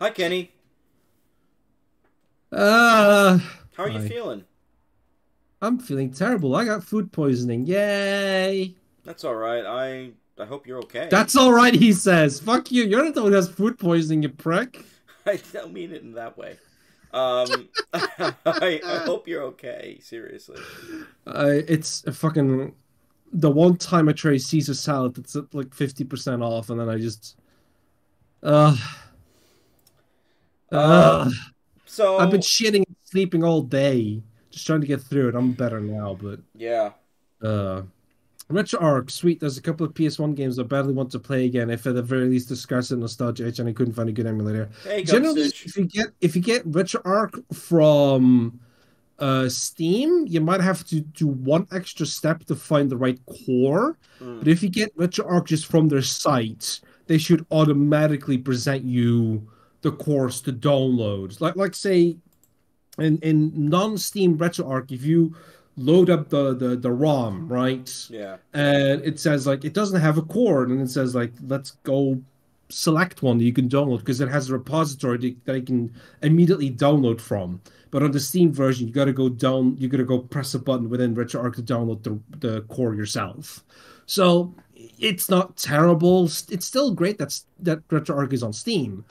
Hi, Kenny. Uh, How are you feeling? I'm feeling terrible. I got food poisoning. Yay! That's all right. I I hope you're okay. That's all right, he says. Fuck you. You're not the one who has food poisoning, you prick. I don't mean it in that way. Um, I, I hope you're okay. Seriously. Uh, it's a fucking the one time I try Caesar salad that's at like fifty percent off, and then I just, uh, uh, So I've been shitting and sleeping all day, just trying to get through it. I'm better now, but yeah. uh, RetroArch, sweet. There's a couple of PS1 games I badly want to play again. If at the very least scratch and nostalgia itch, and I couldn't find a good emulator. Hey, Generally, if you get if you get RetroArch from uh, Steam, you might have to do one extra step to find the right core. Mm. But if you get RetroArch just from their site, they should automatically present you the course to download. Like like say in in non-Steam RetroArch, if you load up the the the ROM, right? Yeah. And it says like it doesn't have a core, and it says like let's go select one that you can download because it has a repository that, you can immediately download from. But on the Steam version, you got to go down, you got to go press a button within RetroArch to download the, the core yourself. So it's not terrible. It's still great that's that RetroArch is on Steam,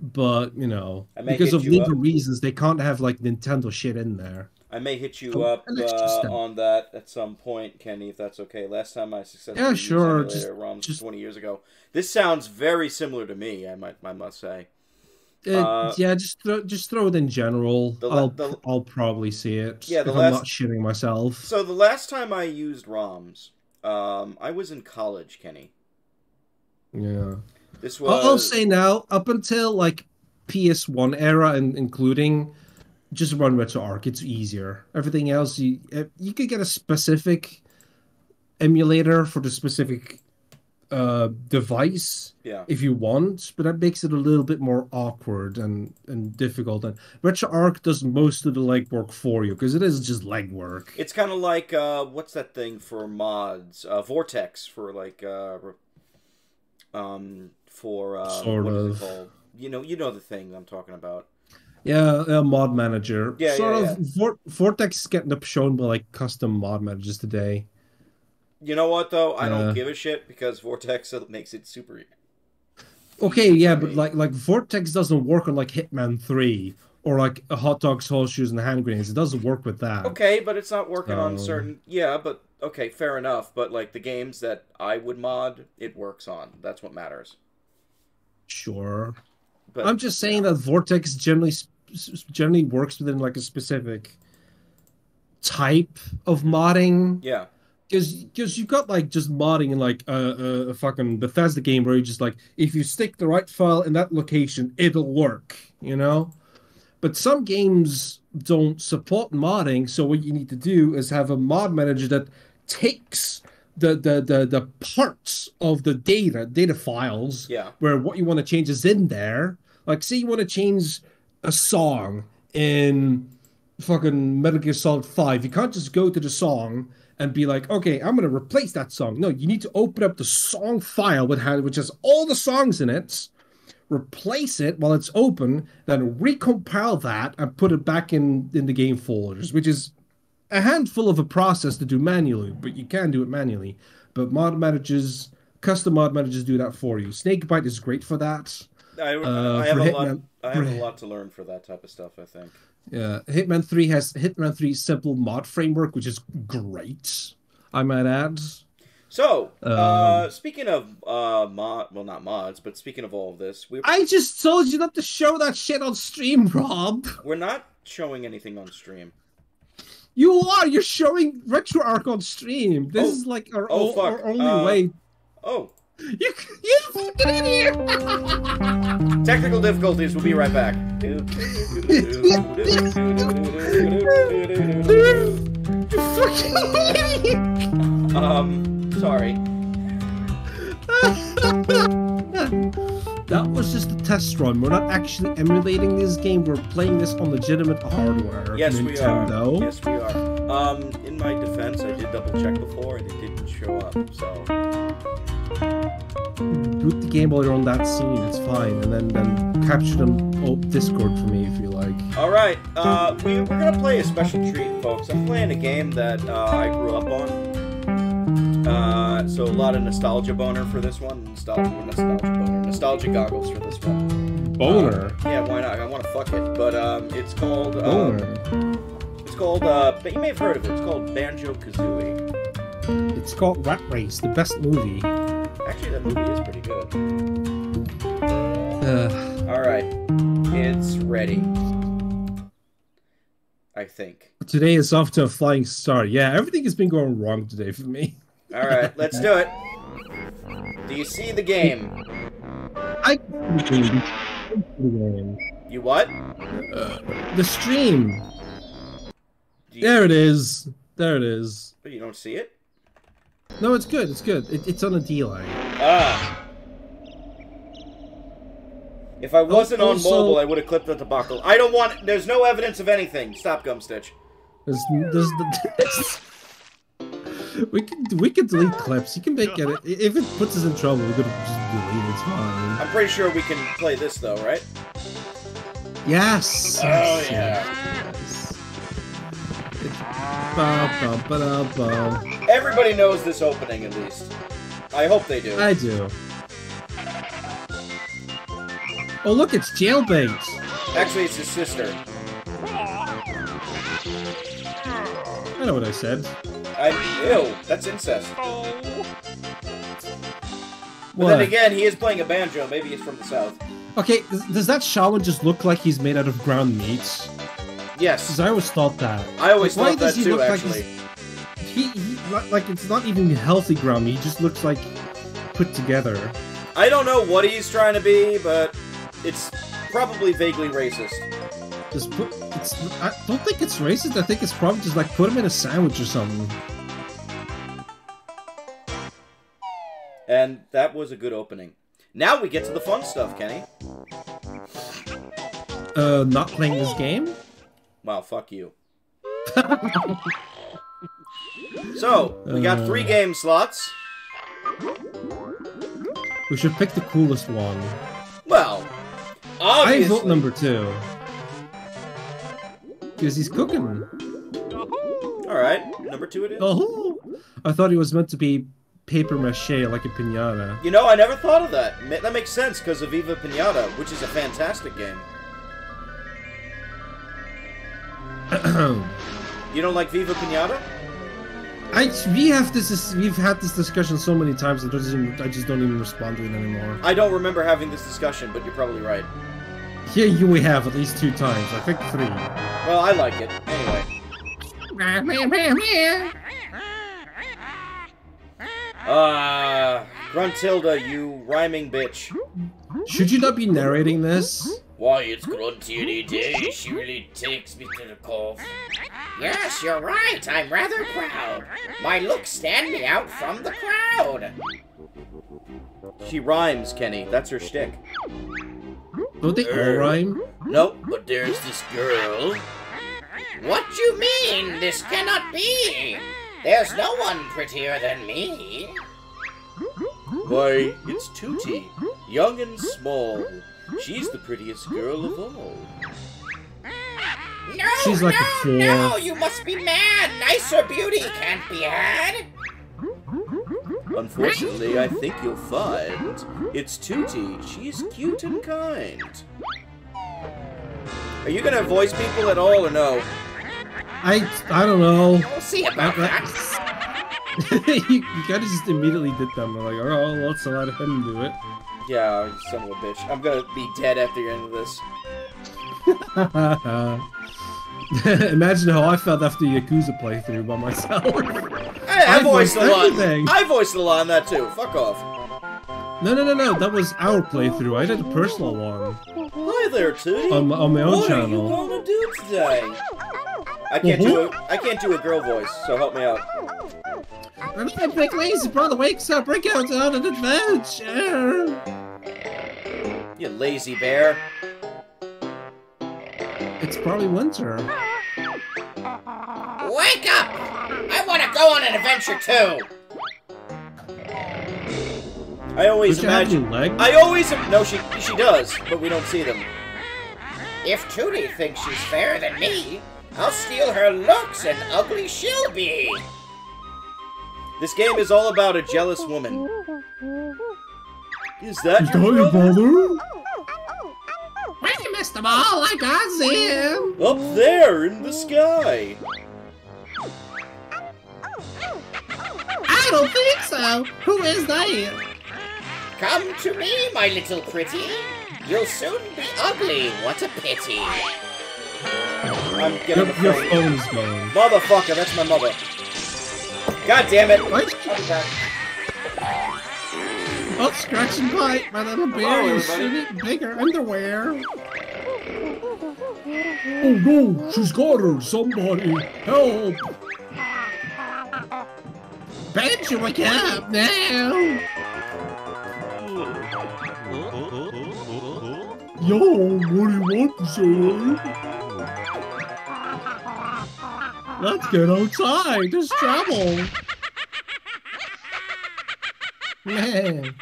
but you know because of legal up. reasons, they can't have like Nintendo shit in there. I may hit you Oh, up uh, on that at some point, Kenny, if that's okay. Last time I successfully Yeah, sure, emulator just- ROMs just- twenty years ago. This sounds very similar to me. I might, I must say. Uh, Uh, yeah, just throw, just throw it in general. the I'll the- I'll probably see it. Yeah, the last- I'm not shitting myself. So the last time I used ROMs, um, I was in college, Kenny. yeah. This was. I'll, say now, up until like PS1 era and including, just run RetroArch. It's easier. Everything else, you uh, you could get a specific emulator for the specific uh device Yeah. if you want, but that makes it a little bit more awkward and and difficult. And RetroArch does most of the legwork for you because it is just legwork. It's kind of like uh, what's that thing for mods? Uh, Vortex for like uh, um for uh, Sort what is it of. You know, you know the thing I'm talking about. Yeah, a mod manager. Yeah, sort yeah, of. Vor- Vortex is getting up shown by like custom mod managers today. You know what though? I Uh, don't give a shit because Vortex makes it super. Okay, yeah, but like like Vortex doesn't work on like Hitman Three or like a hot dogs, horseshoes, and hand grenades. It doesn't work with that. Okay, but it's not working on certain. Yeah, but okay, fair enough. But like the games that I would mod, it works on. That's what matters. Sure. But I'm just saying that Vortex generally generally works within like a specific type of modding. yeah, because because you've got like just modding in like a, a, a fucking Bethesda game where you just like if you stick the right file in that location, it'll work, you know. But some games don't support modding, so what you need to do is have a mod manager that takes the the the, the parts of the data data files yeah, where what you want to change is in there. Like, say you want to change a song in fucking Metal Gear Solid 5. You can't just go to the song and be like, okay, I'm going to replace that song. No, you need to open up the song file, which has, which has all the songs in it, replace it while it's open, then recompile that and put it back in, in the game folders, which is a handful of a process to do manually, but you can do it manually. But mod managers, custom mod managers do that for you. Snakebite is great for that. I, Uh, I have a lot. I have a lot to learn for that type of stuff. I think. Yeah, Hitman 3 has Hitman 3 simple mod framework, which is great. I might add. So, Um, uh, speaking of uh, mod, well, not mods, but speaking of all of this, we I just told you not to show that shit on stream, Rob. we're not showing anything on stream. You are. You're showing RetroArch on stream. This Oh. is like our, Oh, o- our only Uh, way. Oh, You, you fucking idiot! technical difficulties. We'll be right back. you fucking idiot! um, sorry. that was just a test run. We're not actually emulating this game. We're playing this on legitimate hardware. Yes, we are. Nintendo. Yes, we are. Um, in my defense, I did double check before, and it didn't show up. So, Boot the game while you're on that scene. It's fine, and then then capture them Oh, Discord for me if you like. all right. Uh, we, we're gonna play a special treat, folks. I'm playing a game that uh, I grew up on. Uh, so a lot of nostalgia boner for this one. Nostalgia, nostalgia boner. Nostalgia goggles for this one. Boner. Uh, yeah, why not? I want to fuck it. But um, it's called. Um, Boner. it's called. Uh, but you may have heard of it. It's called Banjo Kazooie. It's called Rat Race, the best movie. Actually, that movie is pretty good. Uh, All right, it's ready. I think. today is off to a flying start. Yeah, everything has been going wrong today for me. All right, let's do it. Do you see the game? I the You what? The stream. You, There it is. There it is. But you don't see it? No, it's good. It's good. It, it's on a D line. Ah. If I wasn't on also- mobile, I would have clipped the debacle. I don't want. There's no evidence of anything. Stop, Gumstitch. There's, there's the, we can we can delete clips. You can make it if it puts us in trouble. We could just delete it. It's fine. I'm pretty sure we can play this though, right? Yes. Oh, yes, yeah. yes. Ba, ba, ba, ba. Everybody knows this opening at least. I hope they do. I do. Oh look, it's jailbait. Actually, it's his sister. I know what I said. I ew. That's incest. But What? then again, he is playing a banjo. Maybe he's from the south. Okay, does, that shaman just look like he's made out of ground meat? Yes. Because I always thought that. I always Like, why thought does that he too. look like Actually, He, he like it's not even healthy ground meat. He just looks like put together. I don't know what he's trying to be, but it's probably vaguely racist. Just put. It's. I don't think it's racist. I think it's probably just like put him in a sandwich or something. And that was a good opening. Now we get to the fun stuff, Kenny. Uh, not playing this game. Wow, fuck you. so, we got three Uh. game slots. We should pick the coolest one. Well, I vote number two. Because he's cooking. Alright, number two it is. Oh, I thought he was meant to be paper mache like a pinata. You know, I never thought of that. That makes sense because of Viva Pinata, which is a fantastic game. You don't like Viva Pinata? I we have this, this we've had this discussion so many times that doesn't I just don't even respond to it anymore. I don't remember having this discussion, but you're probably right. Here you we have at least two times. I think three. Well, I like it. Anyway. Uh, Gruntilda, you rhyming bitch. Should you not be narrating this? Why, it's grunty any day. She really takes me to the cove. Yes, you're right. I'm rather proud. My looks stand me out from the crowd. She rhymes, Kenny. That's her shtick. Don't they all rhyme? Nope, but there's this girl. What do you mean? This cannot be. There's no one prettier than me. Why, it's Tootie, young and small. She's the prettiest girl of all. No, She's like a no, four. no, you must be mad. Nicer beauty can't be had. Unfortunately, I think you'll find it's Tootie. She's cute and kind. Are you gonna voice people at all or no? I I don't know. We'll see about That- that. you, you kind of just immediately did them. I'm Like, oh, let's let him do it. Yeah, you son of a bitch. I'm gonna be dead at the end of this. Imagine how I felt after the Yakuza playthrough by myself. I, I, I voiced voiced a lot. everything. I voiced a lot on that too. Fuck off. no, no, no, no. That was our playthrough. I did a personal one Hi there, Tootie. on, my- on my own channel. what are you gonna do today? I can't do a uh-huh. I can't do a girl voice, so help me out. I'm a big lazy brother wakes up, break out on an adventure. You lazy bear. It's probably winter. Wake up! I want to go on an adventure too. I always Would imagine. legs? I always no. She she does, but we don't see them. If Tootie thinks she's fairer than me, I'll steal her looks and ugly she'll be. This game is all about a jealous woman. Is that Is your that your brother? Brother? You missed them all? I got them. Up there in the sky. I don't think so. Who is that? Come to me, my little pretty. You'll soon be ugly. What a pity. I'm getting your afraid. phone's going. Motherfucker, that's my mother. God damn it. What? Oh, scratch and bite, my little bear. Hello, You everybody. should bigger underwear. Oh no, she's got her. Somebody help. Banjo, wake up now. Yo, what do you want to say? Let's get outside. Just travel. Man.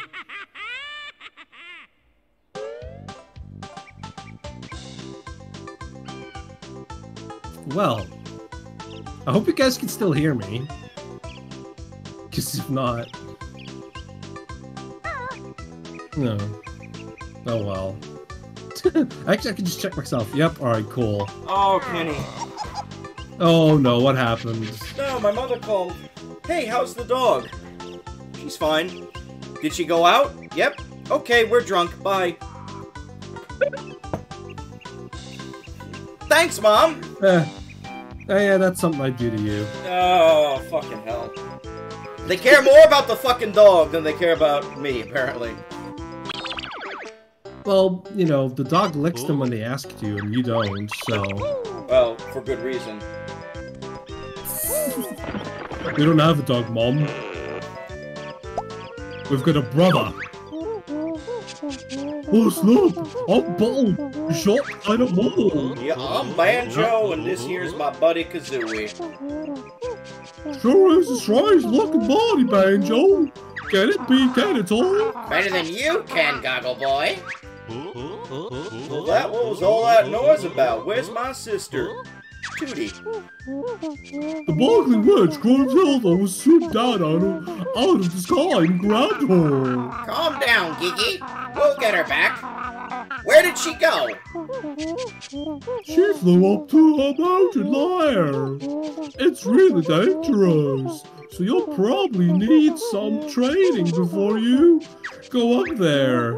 Well, I hope you guys can still hear me. Because if not... No. Oh well. Actually, I can just check myself. Yep, alright, cool. Oh, Kenny. Oh no, what happened? No, my mother called. Hey, how's the dog? She's fine. Did she go out? Yep. Okay, we're drunk. Bye. Thanks, Mom! Eh. Oh yeah, that's something I do to you. Oh, fucking hell. They care more about the fucking dog than they care about me, apparently. Well, you know, the dog licks them when they ask to, and you don't, so... Well, for good reason. We don't have a dog, Mom. We've got a brother. Oh, Snoop! I'm bald! Shot kind of bald! Yeah, I'm Banjo, and this here's my buddy Kazooie. Sure is a strange looking body, Banjo! Can it be can it all? Better than you can, Goggle Boy. Well, that what was all that noise about? Where's my sister? Tootie. The boggling witch, Gruntilda, was swooped down on her out of the sky and grabbed her. Calm down, Gigi. We'll get her back. Where did she go? She flew up to a mountain lair. It's really dangerous, so you'll probably need some training before you go up there.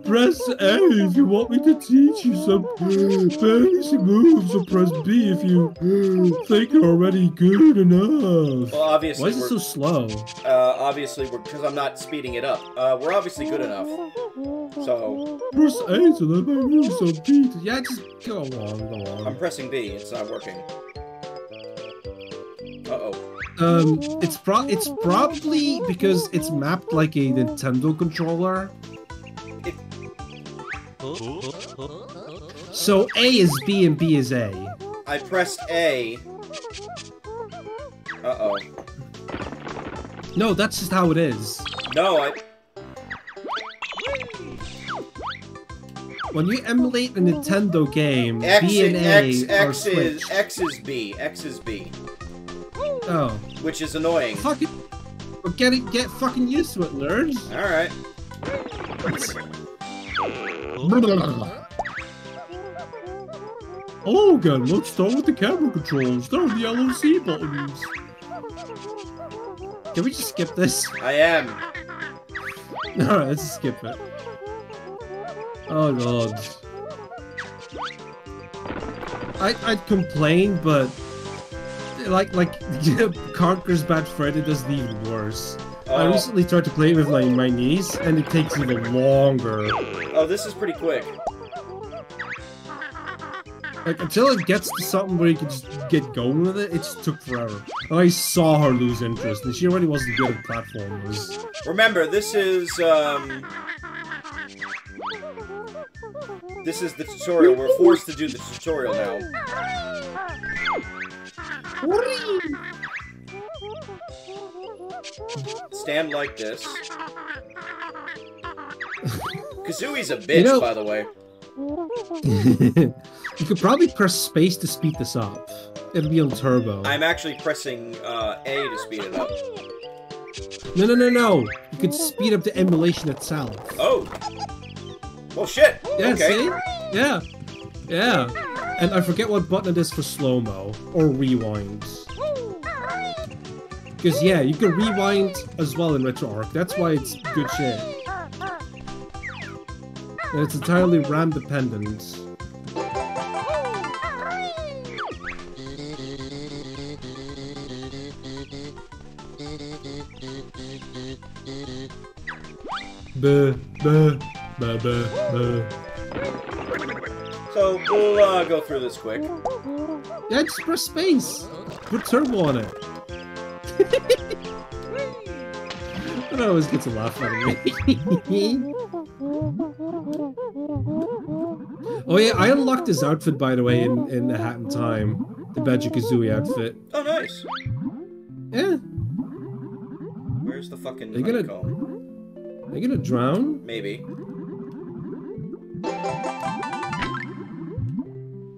Press A if you want me to teach you some basic moves, or press B if you think you're already good enough. Well, obviously Why is it we're so slow? uh, obviously we're because I'm not speeding it up. Uh, we're obviously good enough. So Press A to let my moves some beat. Yeah, just go along, go I'm pressing B. It's not working. Uh oh. Um, it's pro it's probably because it's mapped like a Nintendo controller. So A is B and B is A. I pressed A. Uh oh. No, that's just how it is. No, I. When you emulate a Nintendo game, X, B and A X, are X is switched. X is B. X is B, Oh, which is annoying. fucking. But get it, get fucking used to it, nerds. All right. Oh, again, let's start with the camera controls. There are the LOC buttons. Can we just skip this? I am. Alright, let's just skip it. Oh god. I, I'd complain, but like like Conker's Bad Fur Day does it even worse. I Oh, recently tried to play it with my, my niece, and it takes even longer. oh, this is pretty quick. Like until it gets to something where you can just get going with it, it just took forever. And I saw her lose interest, and she already wasn't good at platformers. Remember, this is um. This is the tutorial. We're forced to do the tutorial now. Stand like this. Kazooie's a bitch, You know- by the way. you could probably press space to speed this up. It'll be on turbo. I'm actually pressing uh, A to speed it up. No, no, no, no. You could speed up the emulation itself. Oh. Well, shit. Yeah, okay. see? Yeah. Yeah. And I forget what button it is for slow-mo or rewind. Because, yeah, you can rewind as well in RetroArch. That's why it's good shit. And it's entirely RAM dependent. Buh, buh, buh, buh, buh. So we'll uh, go through this quick. Yeah, just press space. Put turbo on it. That always gets a laugh out of me. Oh yeah, I unlocked his outfit by the way in in the Hat in Time, the Banjo Kazooie outfit. Oh, nice. Yeah, Where's the fucking Are you gonna- honeycomb? are you gonna drown? Maybe.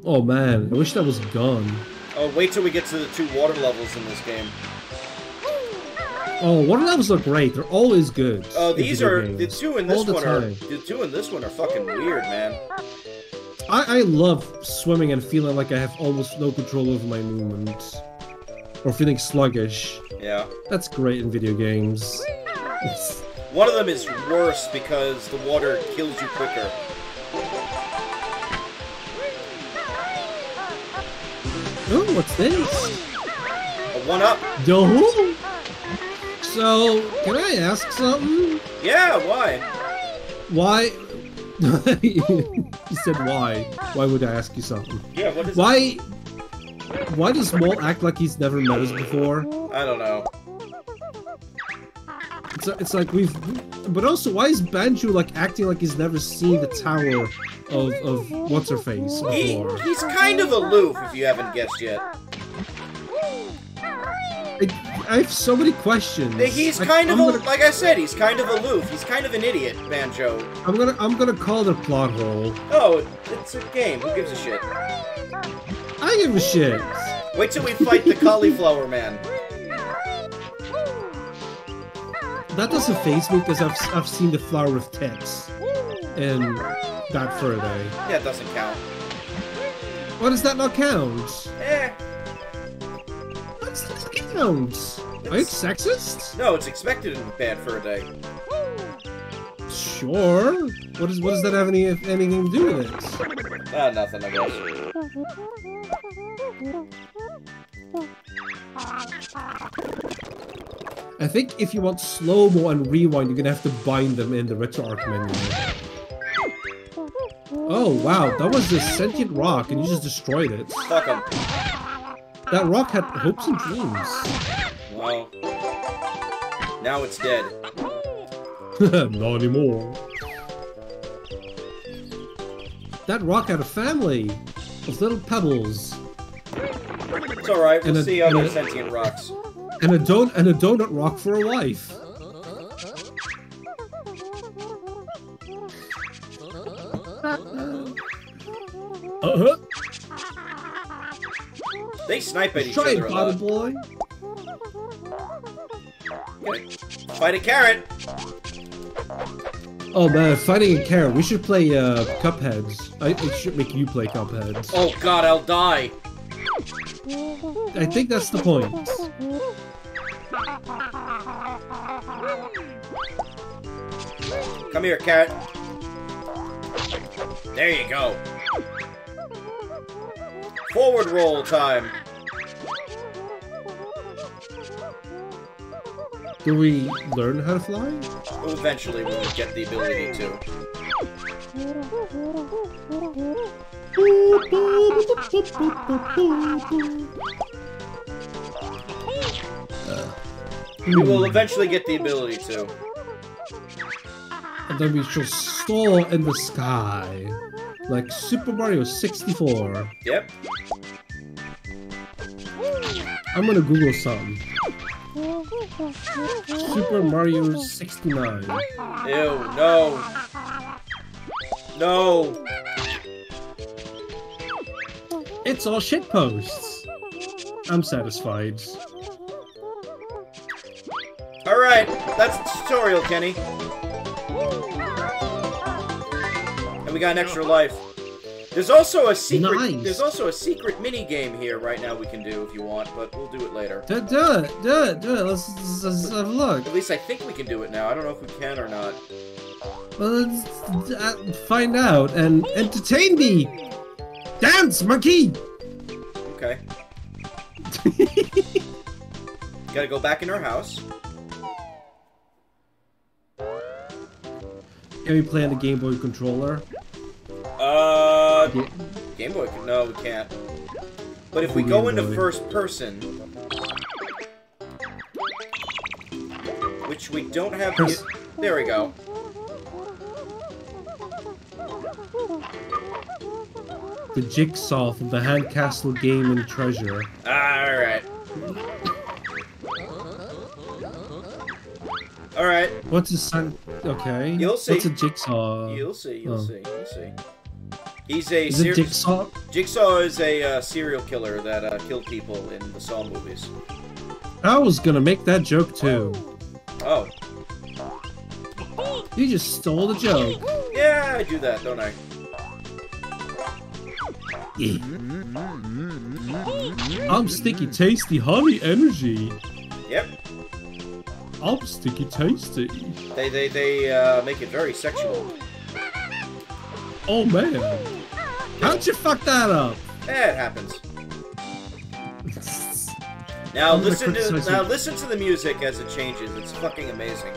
Oh man, I wish that was gone. Oh, wait till we get to the two water levels in this game. Oh, water levels are great. They're always good. Oh, these are the two in this one are the two in this one are fucking weird, man. I, I love swimming and feeling like I have almost no control over my movements. Or feeling sluggish. Yeah. That's great in video games. One of them is worse because the water kills you quicker. Oh, what's this? A one up? Yo! So, can I ask something? Yeah, why? Why? you said why. Why would I ask you something? Yeah, what is Why? Why does Mole act like he's never met us before? I don't know. It's, it's like we've, but also why is Banjo like acting like he's never seen the tower of of what's her face He, he's kind of aloof if you haven't guessed yet. I, I have so many questions. He's kind of, I'm a, gonna, like I said, he's kind of aloof. He's kind of an idiot, Banjo. I'm gonna I'm gonna call it a plot hole. Oh, it's a game. Who gives a shit? I give a shit. Wait till we fight the cauliflower man. That doesn't phase me because I've I've seen the flower with tits in Bad Fur Day. Yeah, it doesn't count. Why does that not count? Eh. Why does that not count? Are you sexist? No, it's expected in Bad Fur Day. Sure. What does what does that have any anything to do with it? Ah, nothing, I guess. I think if you want slow mo and rewind, you're gonna have to bind them in the RetroArch menu. Oh wow, that was a sentient rock, and you just destroyed it. Fuck him. That rock had hopes and dreams. Well, now it's dead. Not anymore. That rock had a family of little pebbles It's alright, we'll And see and other a- sentient rocks. and a don and a donut rock for a wife. Uh-huh. They snipe at each Try it, other a bottle lot. boy. Okay. Fight a carrot! Oh man, fighting a carrot. We should play uh, Cupheads. I, I should make you play Cupheads. Oh god, I'll die! I think that's the point. Come here, carrot. There you go. Forward roll time. Do we learn how to fly? Eventually, we'll get the ability to. Uh, we will eventually get the ability to. And then we shall soar in the sky. Like Super Mario 64. Yep. I'm gonna Google something. Super Mario 69. Ew, no. No. It's all shit posts. I'm satisfied. Alright, that's the tutorial, Kenny. And we got an extra life. There's also a secret. Nice. There's also a secret mini game here right now we can do if you want, but we'll do it later. Do, do it, do it, do it. Let's, let's, let's have a look. At least I think we can do it now. I don't know if we can or not. Well, let's uh, find out and entertain me. Dance, monkey. Okay. Gotta go back in our house. Can we play on the Game Boy controller? Uh, Yeah. Game Boy. No, we can't. But if we Oh, go Game into first person, which we don't have. Pers- There we go. the jigsaw from the Handcastle Game and Treasure. All All right. What's a sun? Okay. You'll see. What's a jigsaw? You'll see. You'll Oh. see. You'll see. He's a Is it jigsaw? Jigsaw is a uh, serial killer that uh, killed people in the Saw movies. I was gonna make that joke too. Oh, You just stole the joke. yeah, I do that, don't I? I'm sticky tasty honey energy. I'm sticky tasty. They they they uh, make it very sexual. Oh man. How'd you fuck that up? Eh, it happens. Now I'm listen to now listen to the music as it changes. It's fucking amazing.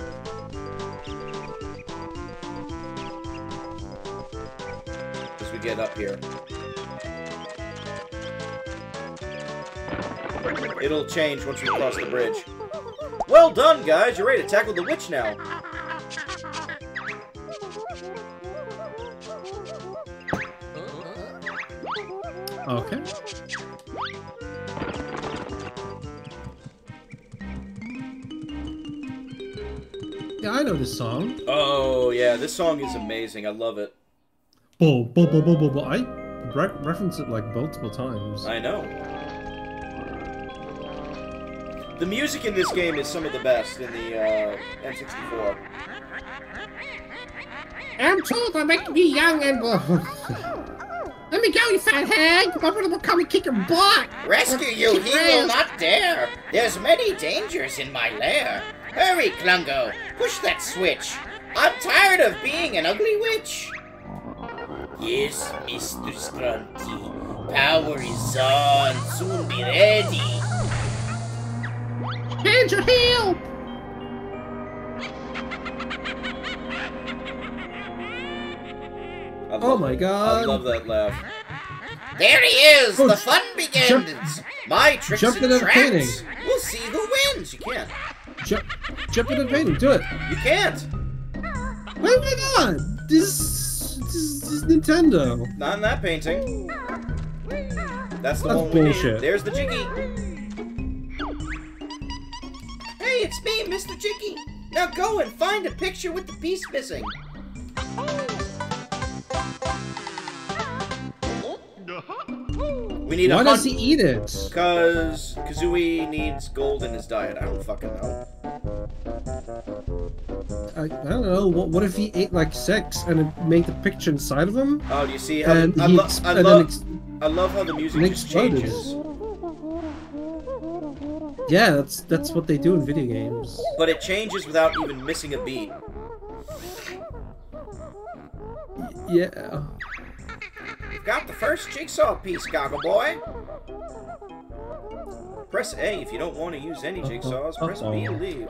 As we get up here. It'll change once we cross the bridge. Well done, guys. You're ready to tackle the witch now. Okay. Yeah, I know this song. Oh yeah, this song is amazing. I love it. Bo, bo, bo, bo, bo, bo. I re- reference it like multiple times. I know. The music in this game is some of the best in the uh, N64. I'm told I make me young and. Let me go, you fat hag! I'm gonna come and kick your butt! Rescue you, he will not dare. There's many dangers in my lair. Hurry, Klungo, push that switch. I'm tired of being an ugly witch. Yes, Mistress Grunty. Power is on. Soon be ready. Hand your help! I love Oh my I god. I love that laugh. There he is. Oh, the fun jump- begins. My tricks jump and into the painting. We'll see who wins. You can't. Jump, jump into the painting. Do it. You can't. Why am I not? This, this, this is Nintendo. Not in that painting. That's the That's one we need. bullshit. There's the Jiggy. Hey, it's me, Mr. Jiggy. Now go and find a picture with the piece missing. We need Why a does he eat it? Because Kazooie needs gold in his diet. I don't fucking know. I, I don't know. What, what if he ate like six and it made the picture inside of him? Oh, do you see how And I, he lo- I and then love I love how the music just exploded. changes. Yeah, that's that's what they do in video games. But it changes without even missing a beat. Yeah. You've got the first jigsaw piece, Goggle Boy. Press A if you don't want to use any jigsaws. Press B to leave.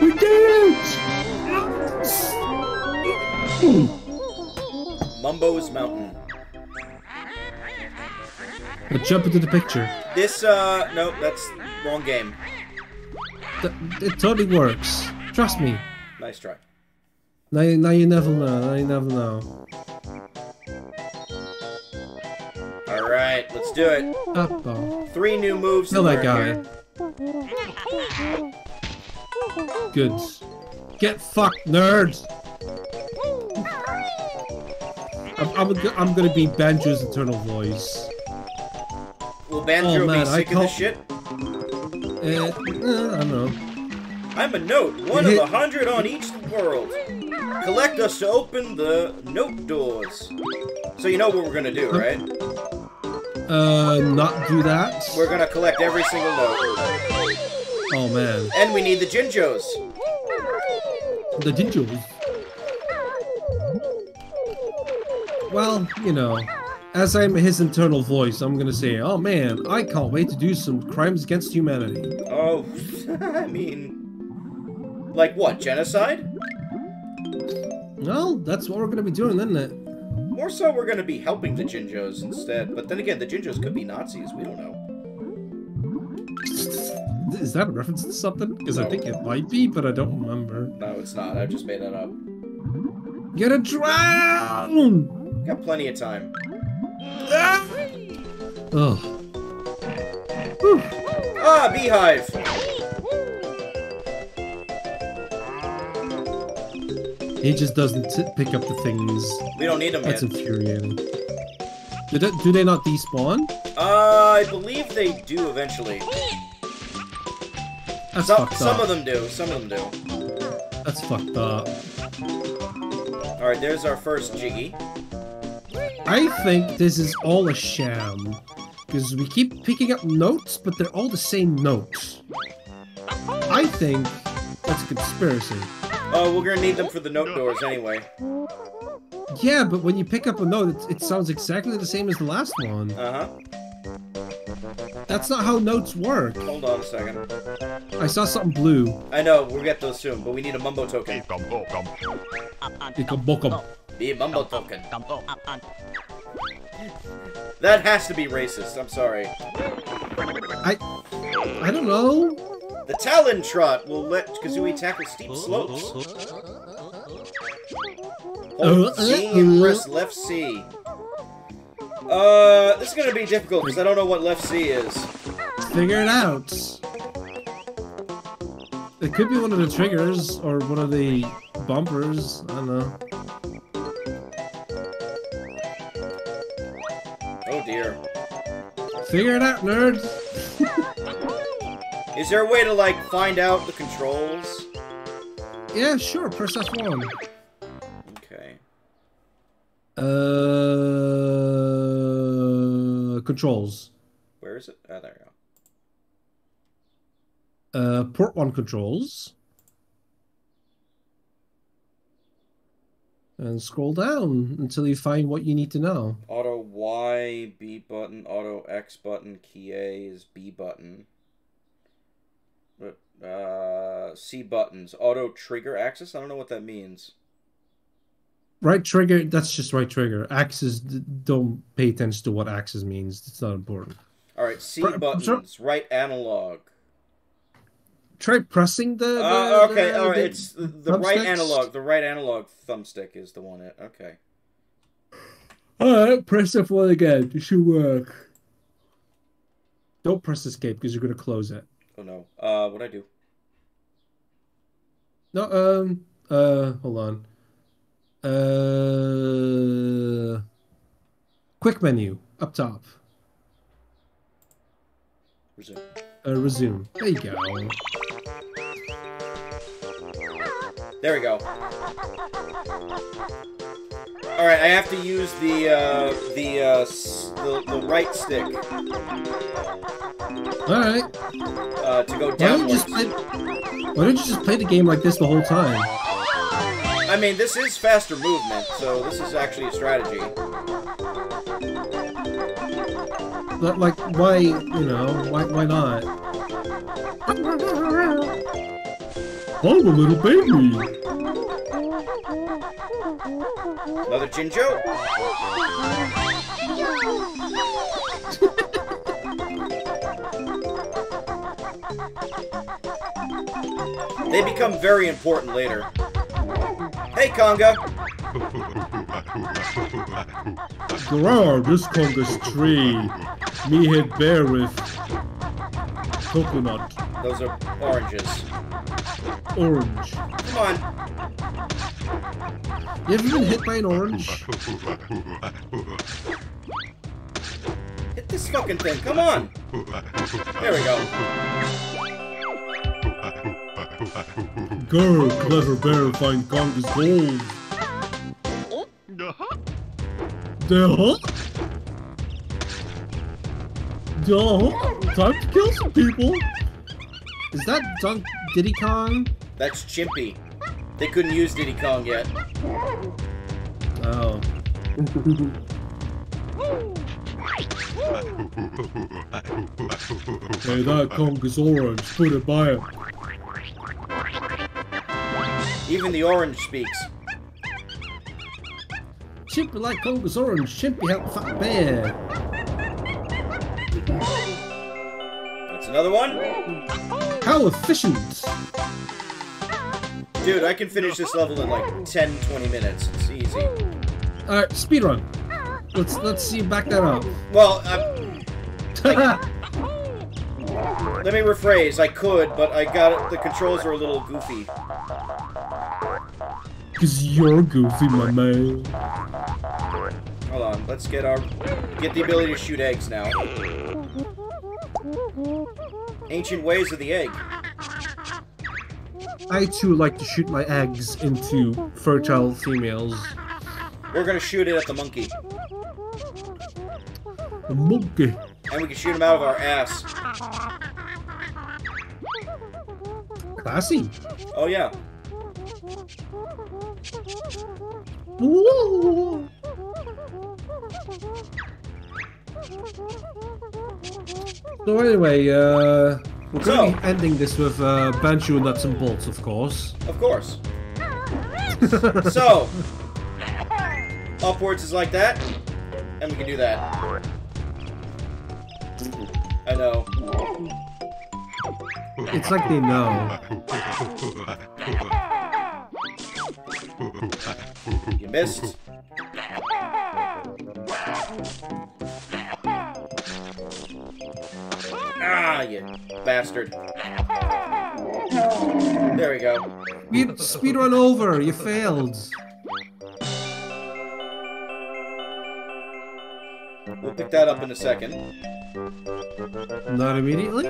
We did it! Mumbo's Mountain. But jump into the picture. This, uh, no, that's wrong game. Th- It totally works. Trust me. Nice try. Now, you- now you never know. Now you never know. All right, let's do it. Uh-oh. Three new moves. Kill that guy. here. Good. Get fucked, nerds! I'm, I'm, I'm gonna be Banjo's eternal voice. Will Banjo Oh, man, be sick of this shit? Eh, eh, I don't know. I'm a note, one of a hundred on each world. Collect us to open the note doors. So you know what we're gonna do, right? Uh, not do that? We're gonna collect every single note. Oh man. And we need the Jinjos. The Jinjos. Well, you know, as I'm his internal voice, I'm gonna say, oh man, I can't wait to do some crimes against humanity. Oh, I mean, like what? Genocide? Well, that's what we're gonna be doing, isn't it? More so, we're gonna be helping the Jinjos instead. But then again, the Jinjos could be Nazis. We don't know. Is that a reference to something? Because I think it might be, but I don't remember. No, it's not. I just made that up. Get a drown! Got plenty of time. Ugh. Ah, beehive. He just doesn't pick up the things. We don't need them That's yet. infuriating. Do they, do they not despawn? Uh, I believe they do eventually. That's Some, fucked some up. of them do. Some of them do. That's fucked up. All right, there's our first Jiggy. I think this is all a sham. Because we keep picking up notes, but they're all the same notes. I think that's a conspiracy. Oh, we're gonna need them for the note doors anyway. Yeah, but when you pick up a note, it, it sounds exactly the same as the last one. Uh huh. That's not how notes work. Hold on a second. I saw something blue. I know we'll get those soon, but we need a mumbo token. Pick a book 'em. Be a mumbo token. That has to be racist. I'm sorry. I I don't know. The Talon Trot will let Kazooie tackle steep slopes. Hold uh, uh, Z and uh. press left C. Uh, this is gonna be difficult because I don't know what left C is. Figure it out. It could be one of the triggers or one of the bumpers. I don't know. Oh dear. Figure it out, nerds. Is there a way to like find out the controls? Yeah, sure. Press F1. Okay. Uh, controls. Where is it? Oh, there you go. Uh, port one controls. And scroll down until you find what you need to know. Auto Y, B button, auto X button, key A is B button. But, uh, C buttons, auto trigger axis? I don't know what that means. Right trigger, that's just right trigger. Axes, don't pay attention to what axis means. It's not important. Alright, C Pr- buttons, right analog. Try pressing the. the Uh, okay, the- alright, the it's the, right analog. The right analog thumbstick is the one. It okay. Alright, press F1 again. It should work. Don't press escape because you're going to close it. Oh no. Uh, what I do? No, um, uh, hold on. Uh, quick menu up top. Resume. Uh, resume. There you go. There we go. All right, I have to use the uh, the, uh, s- the the right stick All right. uh, to go Why don't just play? Why don't you just play the game like this the whole time? I mean, this is faster movement, so this is actually a strategy. But, like, why? You know, why? Why not? Oh, I'm a little baby. Another Jinjo. They become very important later. Hey, Conga. Grow this Congress tree. Me hit bear with coconut Those are oranges. orange. Come on. You ever been hit by an orange? Hit this fucking thing. Come on. There we go. Girl, clever bear, find Congress gold. Oh, Duh. Duh. Time to kill some people. Is that Dunk Diddy Kong? That's Chimpy. They couldn't use Diddy Kong yet. Oh. hey, that Kong is orange. Put it by him. Even the orange speaks. Chimpy like Kong is orange. Chimpy help fat bear. That's another one. How efficient. Dude, I can finish this level in like 10, 20 minutes. It's easy. All right, speedrun. Let's let's see you back that up. Well, I'm, let me rephrase. I could, but I got it. the controls are a little goofy. Cause you're goofy, my man. Hold on. Let's get our get the ability to shoot eggs now. Ancient ways of the egg. I too like to shoot my eggs into fertile females. We're gonna shoot it at the monkey, A monkey. and we can shoot him out of our ass. Classy. Oh yeah. Ooh. So anyway, uh, we're going to be ending this with uh, Banjo nuts and bolts, of course. Of course. so, upwards is like that, and we can do that. I know. It's like they know. You missed. Ah, you bastard. There we go. Speed, speed run over. You failed. We'll pick that up in a second. Not immediately.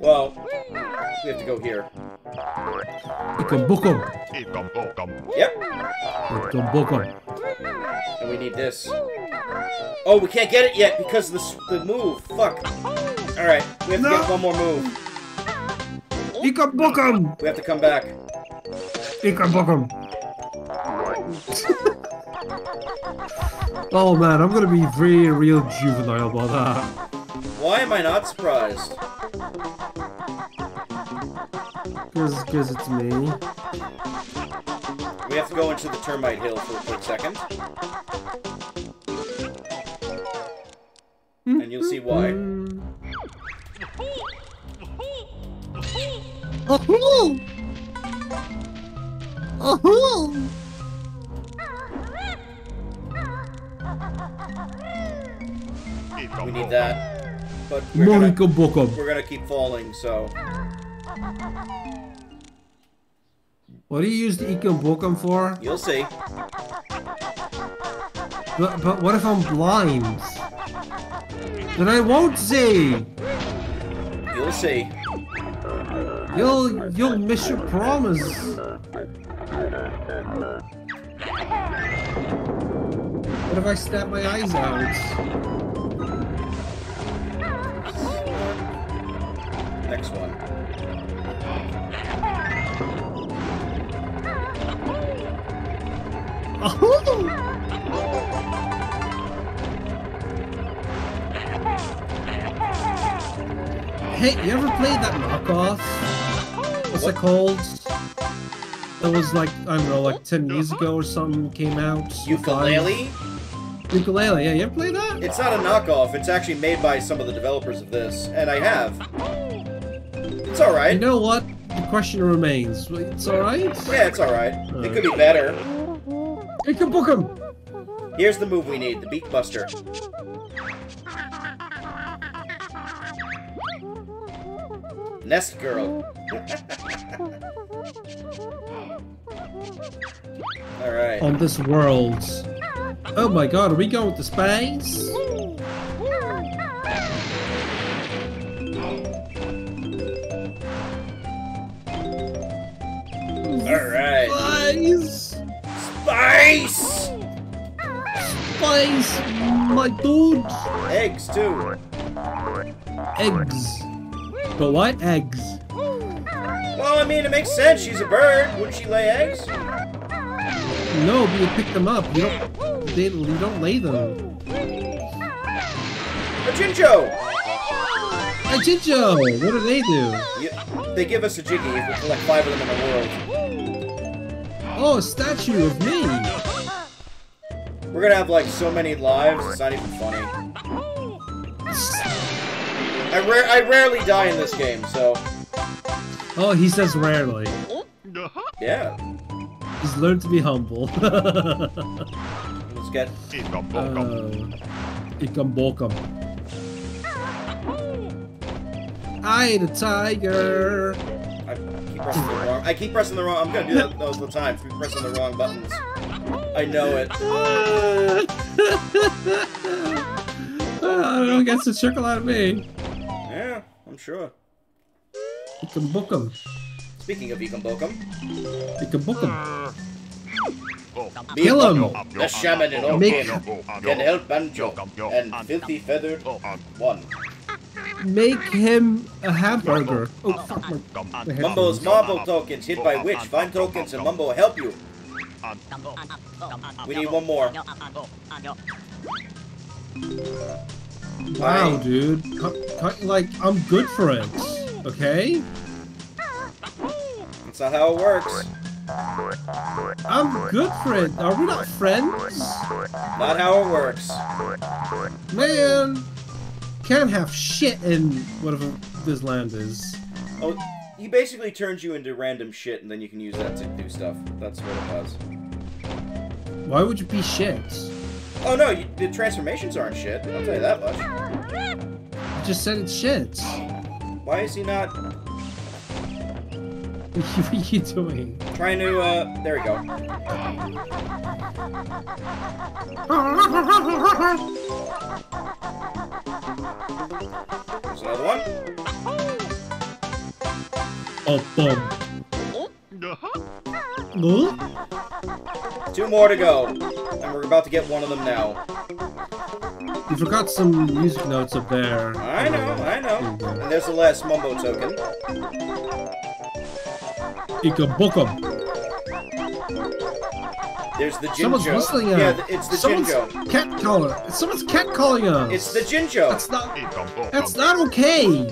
Well, we have to go here. You can book 'em. Yep, You can and we need this. Oh, we can't get it yet because of the, the move. Fuck. Alright, we have to No. get one more move. You can. We have to come back. You can oh man, I'm gonna be very real juvenile about that. Why am I not surprised? Cause, cause it's me. We have to go into the termite hill for a quick second. Mm-hmm. And you'll see why. Oh! Oh! We need that. But we're gonna, we're gonna keep falling, so... What do you use the Bookham for? You'll see. But, but what if I'm blind? Then I won't see! You'll see. You'll you'll miss your promise. What if I snap my eyes out? Hey, you ever played that knockoff? What's it called? That was like, I don't know, like 10 years ago or something came out. Yooka-Laylee? Five. Yooka-Laylee, yeah, you ever play that? It's not a knockoff. It's actually made by some of the developers of this, and I have. It's alright. You know what? The question remains. It's alright? Yeah, it's alright. It could be better. You can book him! Here's the move we need, the Beat Nest Girl. Alright. On this world. Oh my god, are we going to space? Alright. Space! Spice! Space! My dude! Eggs, too. Eggs. But what? Eggs. Well, I mean, it makes sense. She's a bird. Wouldn't she lay eggs? No, but you pick them up. You don't. They, you don't lay them. A Jinjo! Hey, Jinjo! What do they do? You, they give us a Jiggy if we collect five of them in the world. Oh, a statue of me! We're gonna have, like, so many lives, it's not even funny. I, ra- I rarely die in this game, so... Oh, he says rarely. Yeah. He's learned to be humble. Let's get. uh, Ikam Bokam. I the tiger. I keep pressing the wrong. I keep pressing the wrong. I'm gonna do that all the time. Keep pressing the wrong buttons. I know it. Ah, don't get the circle out of me. Yeah, I'm sure. Ikam Bokam. Speaking of Ekum Bokum, Ikam Bokam. Kill him. The shaman in all Make- can help Banjo and Filthy Feathered one. Make him a hamburger. Oh, fuck my, Mumbo's marble tokens hid by witch. Find tokens and Mumbo will help you. We need one more. Wow, dude. Like, I'm good for it. Okay? That's not how it works. I'm good for it. Are we not friends? Not how it works. Man, can't have shit in whatever this land is. Oh, he basically turns you into random shit, and then you can use that to do stuff. That's what it does. Why would you be shit? Oh no, you, the transformations aren't shit. I'll tell you that much. You just said it's shit. Why is he not what are you doing? trying to? uh... There we go. There's another one. Oh, boom. Two more to go, and we're about to get one of them now. You forgot some music notes up there. I know, I know. And there's the last Mumbo token. Ika Bookum. There's the Jinjo. Someone's whistling at Yeah, it's the Someone's Jinjo. cat calling. Someone's cat calling us. It's the Jinjo. That's not. That's not okay.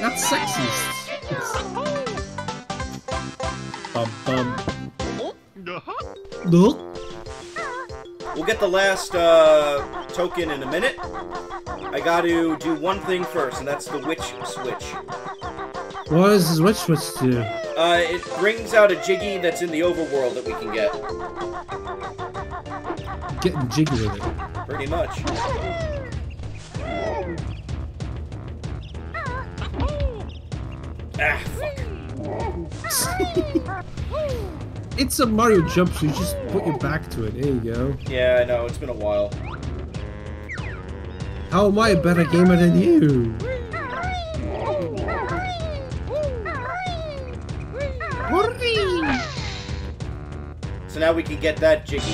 That's sexist. Look. We'll get the last uh, token in a minute. I gotta do one thing first, and that's the Witch Switch. What does this witch switch do? Uh, it brings out a Jiggy that's in the overworld that we can get. Getting jiggy with it. Pretty much. Ah, fuck. It's a Mario jump, so you just put your back to it. There you go. Yeah, I know, it's been a while. How am I a better gamer than you? So now we can get that Jiggy.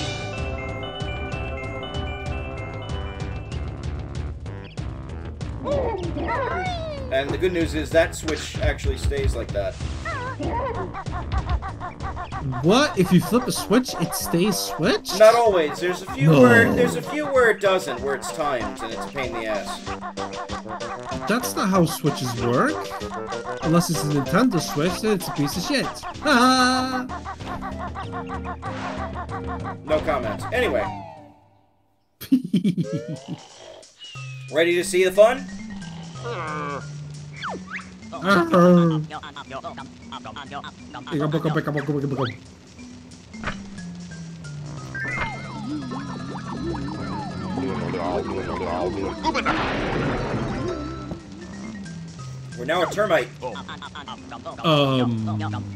And the good news is that switch actually stays like that. What? If you flip a switch, it stays switched? Not always. There's a few No. where there's a few where it doesn't, where it's timed and it's a pain in the ass. That's not how switches work. Unless it's a Nintendo Switch, then it's a piece of shit. Ha No comment. Anyway, ready to see the fun? We're now a termite. um,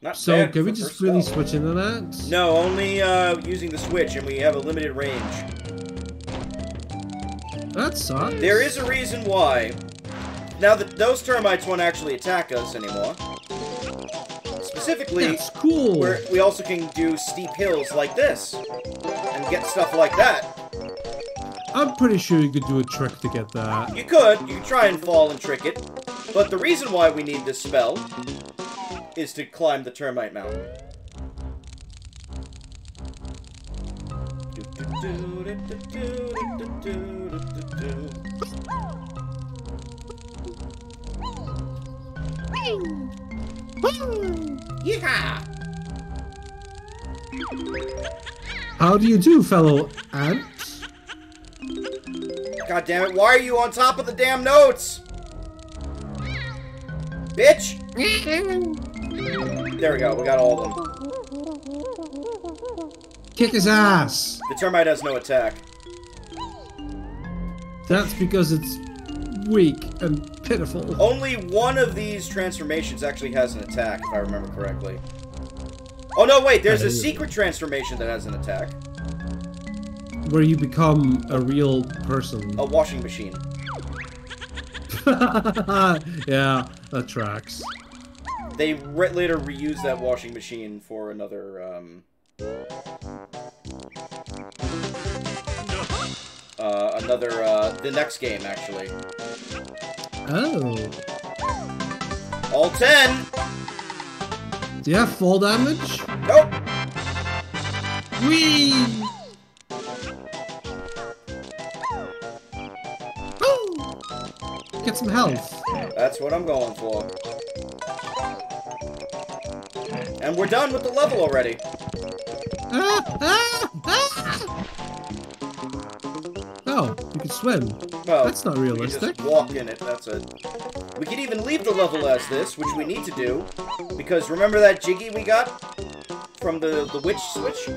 Not so can we just really switch into that? No, only uh, using the switch, and we have a limited range. That sucks. There is a reason why. Now that those termites won't actually attack us anymore. Specifically, That's cool. where we also can do steep hills like this and get stuff like that. I'm pretty sure you could do a trick to get that. You could, you could try and fall and trick it, but the reason why we need this spell is to climb the termite mountain. Yeehaw! How do you do, fellow ant? God damn it, why are you on top of the damn notes? bitch! There we go, we got all of them. Kick his ass. The termite has no attack. That's because it's weak and pitiful. Only one of these transformations actually has an attack, if I remember correctly. Oh no, wait, there's a secret transformation that has an attack. Where you become a real person. A washing machine. yeah, that tracks. They re later reuse that washing machine for another, um... Uh, another, uh, the next game, actually. Oh. All 10! Do you have full damage? Nope! Whee! Get some health. That's what I'm going for. And we're done with the level already. Ah, ah, ah! Can swim. Well, That's not we realistic. just walk in it, that's it. We could even leave the level as this, which we need to do. Because remember that Jiggy we got? From the, the witch switch?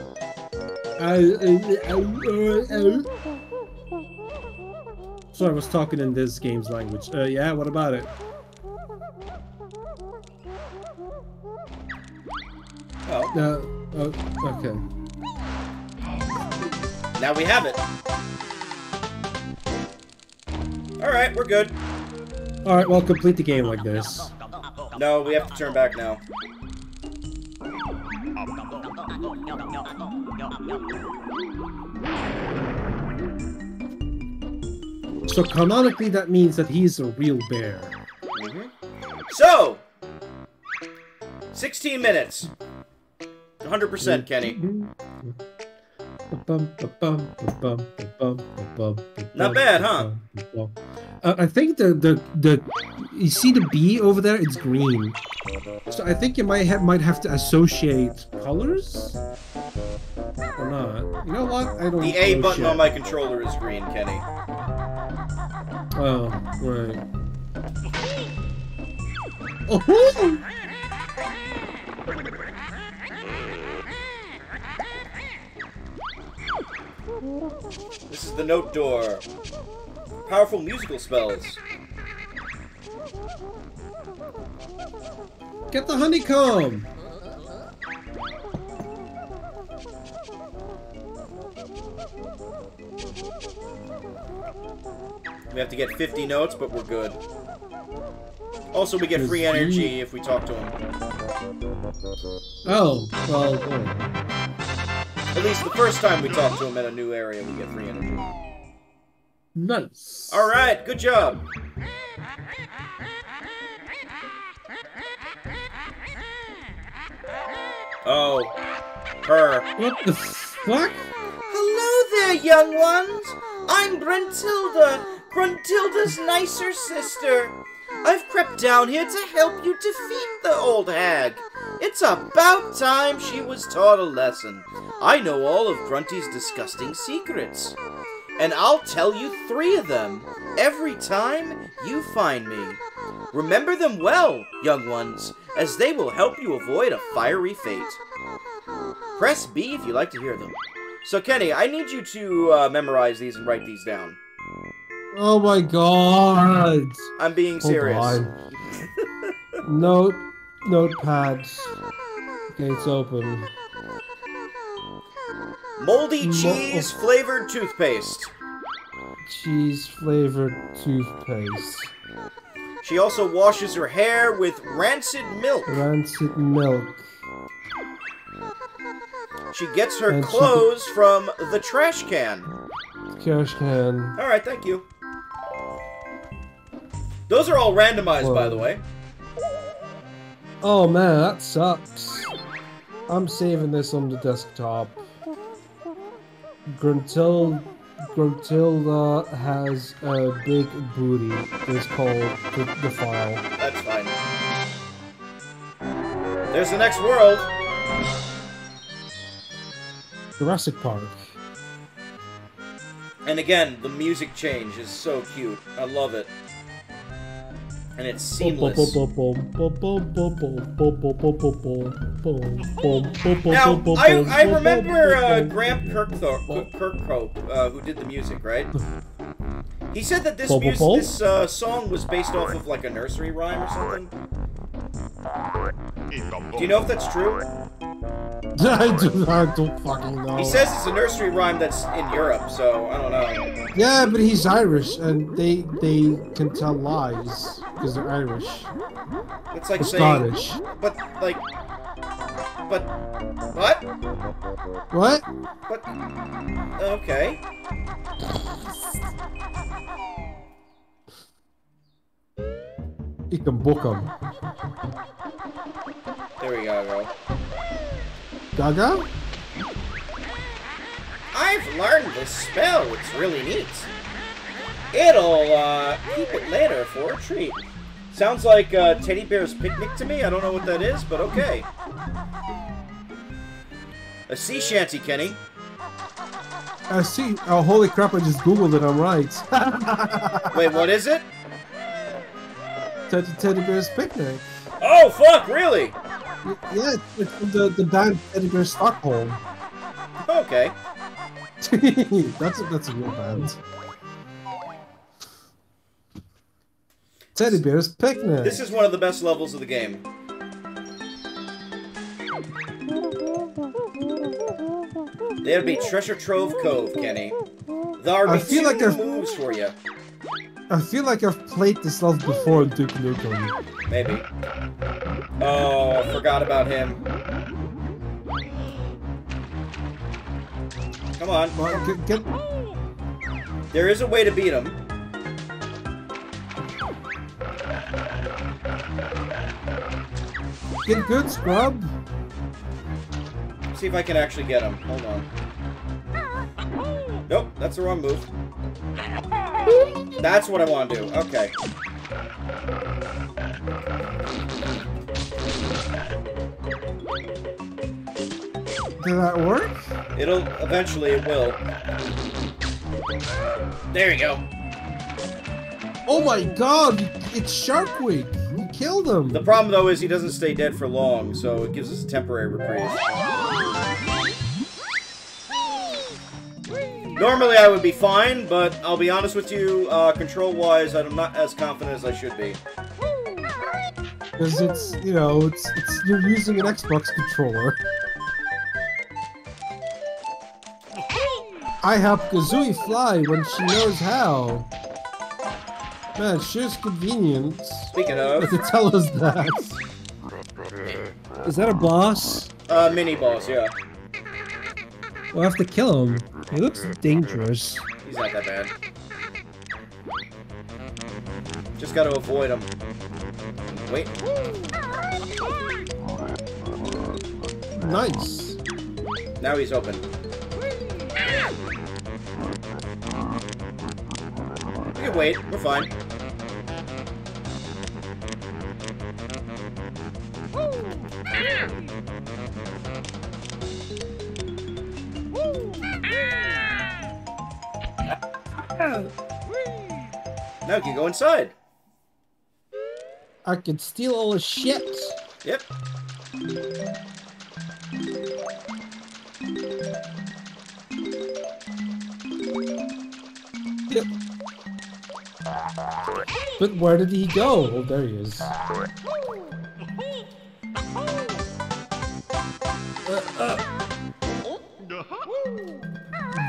Sorry, I was talking in this game's language. Uh, yeah, what about it? Oh, Uh, oh, okay. now we have it. Alright, we're good. Alright, well, complete the game like this. No, we have to turn back now. So canonically, that means that he's a real bear. Mm-hmm. So! 16 minutes. 100% Kenny. Mm-hmm. Not bad, huh? Uh, I think the the the you see the bee over there. It's green, so I think you might have might have to associate colors or not. You know what? I don't. The A button shit. on my controller is green, Kenny. Oh right. Oh. This is the note door. Powerful musical spells. Get the honeycomb. We have to get 50 notes, but we're good. Also, we get free energy if we talk to him. Oh well. oh. At least the first time we talk to him in a new area, we get free energy. Nice. Alright, good job. Oh. Her. What the fuck? Hello there, young ones. I'm Bruntilda, Gruntilda's nicer sister. I've crept down here to help you defeat the old hag. It's about time she was taught a lesson. I know all of Grunty's disgusting secrets. And I'll tell you three of them every time you find me. Remember them well, young ones, as they will help you avoid a fiery fate. Press B if you like to hear them. So, Kenny, I need you to uh, memorize these and write these down. Oh my god. I'm being Hold serious. on. Note, notepad. Gates open. Moldy cheese flavored toothpaste. Cheese flavored toothpaste. She also washes her hair with rancid milk. Rancid milk. She gets her And she- clothes from the trash can. Trash can. Alright, thank you. Those are all randomized, by the way. Oh man, that sucks. I'm saving this on the desktop. Gruntil Gruntilda has a big booty. It's called the, the file. That's fine. There's the next world. Jurassic Park. And again, the music change is so cute. I love it. And it's seamless. Now, I, I remember uh, Graham Kirkthorpe, Kirkhope, uh, who did the music, right? He said that this music, this uh, song was based off of like a nursery rhyme or something. Do you know if that's true? I, do, I don't fucking know. He says it's a nursery rhyme that's in Europe, so I don't know. Yeah, but he's Irish, and they they can tell lies because they're Irish. It's like Or saying, Scottish. but like, but what? What? But okay. You can book them. There we go. go. Gaga? I've learned this spell. It's really neat. It'll uh, keep it later for a treat. Sounds like uh, Teddy Bear's Picnic to me. I don't know what that is, but okay. A sea shanty, Kenny. I see. Oh, holy crap! I just googled it. I'm right. Wait, what is it? Teddy, Teddy Bear's Picnic. Oh, fuck, really? Yeah, it's from the the band Teddy Bear Stockholm. Okay. that's a, that's a real band. Teddy Bear's Picnic. This is one of the best levels of the game. There'll be Treasure Trove Cove, Kenny. There'll be I feel two like there's- moves for you. I feel like I've played this level before in Duke Nukem. Maybe. Oh, forgot about him. Come on. Well, get, get There is a way to beat him. get good, scrub. See if I can actually get him. Hold on. Nope, that's the wrong move. That's what I want to do. Okay. Did that work? It'll eventually it will. There you go. Oh my god! It's Shark Week. You killed him. The problem though is he doesn't stay dead for long, so it gives us a temporary reprieve. Normally I would be fine, but I'll be honest with you, uh, control-wise, I'm not as confident as I should be. Because it's you know it's it's you're using an Xbox controller. I help Kazooie fly when she knows how. Man, she's convenient. Speaking of, to tell us that. Is that a boss? uh, mini-boss, yeah. We'll have to kill him. He looks dangerous. He's not that bad. Just gotta avoid him. Wait. Nice. Now he's open. We can wait. We're fine. Now we can go inside. I can steal all his shit. Yep. Yep. But where did he go? Oh, there he is.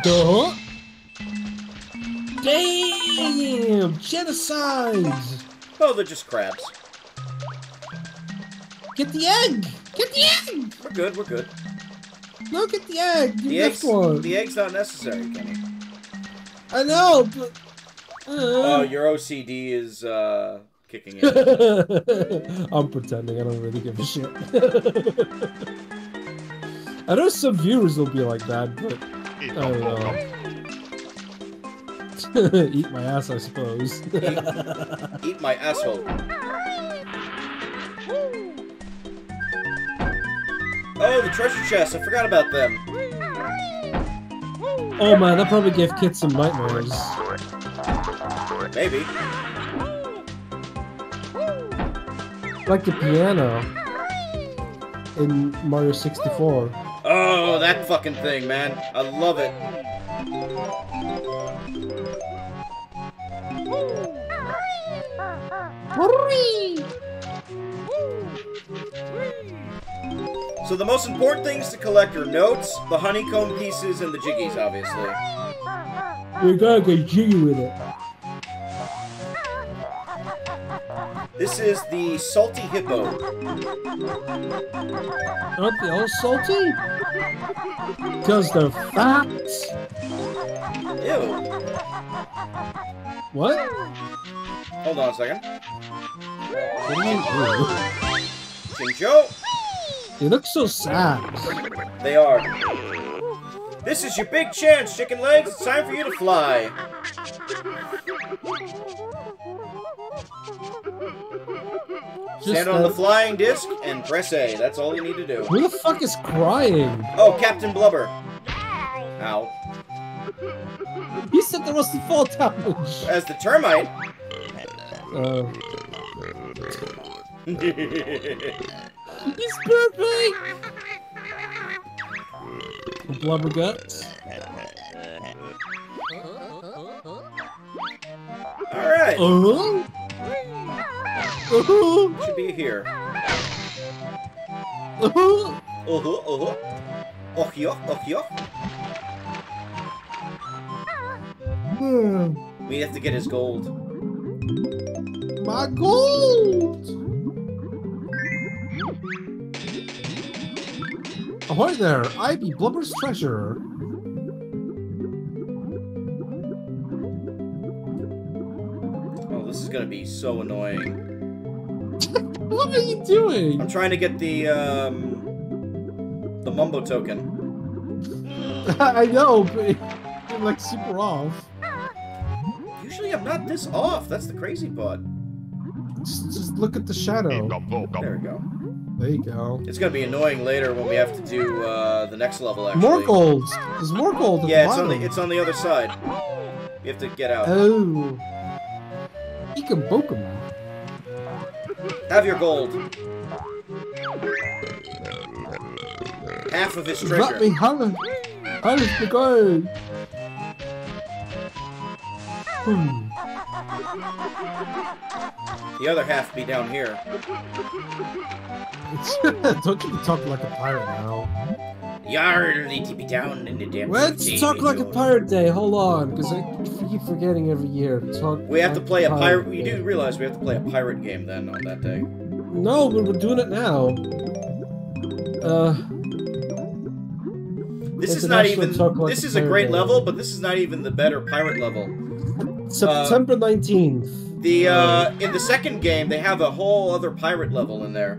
Duh. Damn! Genocide! Oh, they're just crabs. Get the egg! Get the egg! We're good. We're good. No, get the egg! You The eggs. one. The eggs not necessary, Kenny. I know, but. Oh, Uh, your OCD is uh kicking in. I'm pretending. I don't really give a shit. I know some viewers will be like that, but Don't. Eat my ass, I suppose. Eat my asshole. Oh, the treasure chests. I forgot about them. oh man, that probably gave kids some nightmares. Maybe. like the piano in Mario 64. Oh, that fucking thing, man. I love it. So the most important things to collect are notes, the honeycomb pieces, and the jiggies, obviously. We gotta get jiggy with it. This is the salty hippo. Aren't they all salty? Because they're fat. Ew. What? Hold on a second. What do you They look so sad. they are. This is your big chance, chicken legs. It's time for you to fly. Stand on the flying disc and press A. That's all you need to do. Who the fuck is crying? Oh, Captain Blubber. Ow. He said there was the fall damage. As the termite. Uh, he's perfect. Blubber guts. Alright. Uh-huh. Uh-huh. Should be here. Uh-huh. Uh-huh, uh-huh. Oh, yeah, oh, yeah. Hmm. We have to get his gold. My gold! Ahoy there, I be Blubber's treasure. Gonna be so annoying. What are you doing? I'm trying to get the, um... The Mumbo token. I know, but you're like super off. Usually I'm not this off. That's the crazy part. Just, just look at the shadow. There we go. There you go. It's gonna be annoying later when we have to do uh, the next level. Actually, More gold. There's more gold Yeah, the it's on the it's on the other side. You have to get out. Oh. Can boke him. Have your gold. Half of his me treasure. have it. How does the gold? Hmm. The other half be down here. Don't you talk like a pirate now. Yar, need to be down in the damn. Let's talk like a pirate day. Hold on, because I keep forgetting every year. Talk We have to play a pirate. day. You do realize we have to play a pirate game then on that day. No, but we're doing it now. Uh, This is not even. Like This is a Pirate great Day. level, but this is not even the better pirate level. September 19th. The uh, in the second game, they have a whole other pirate level in there,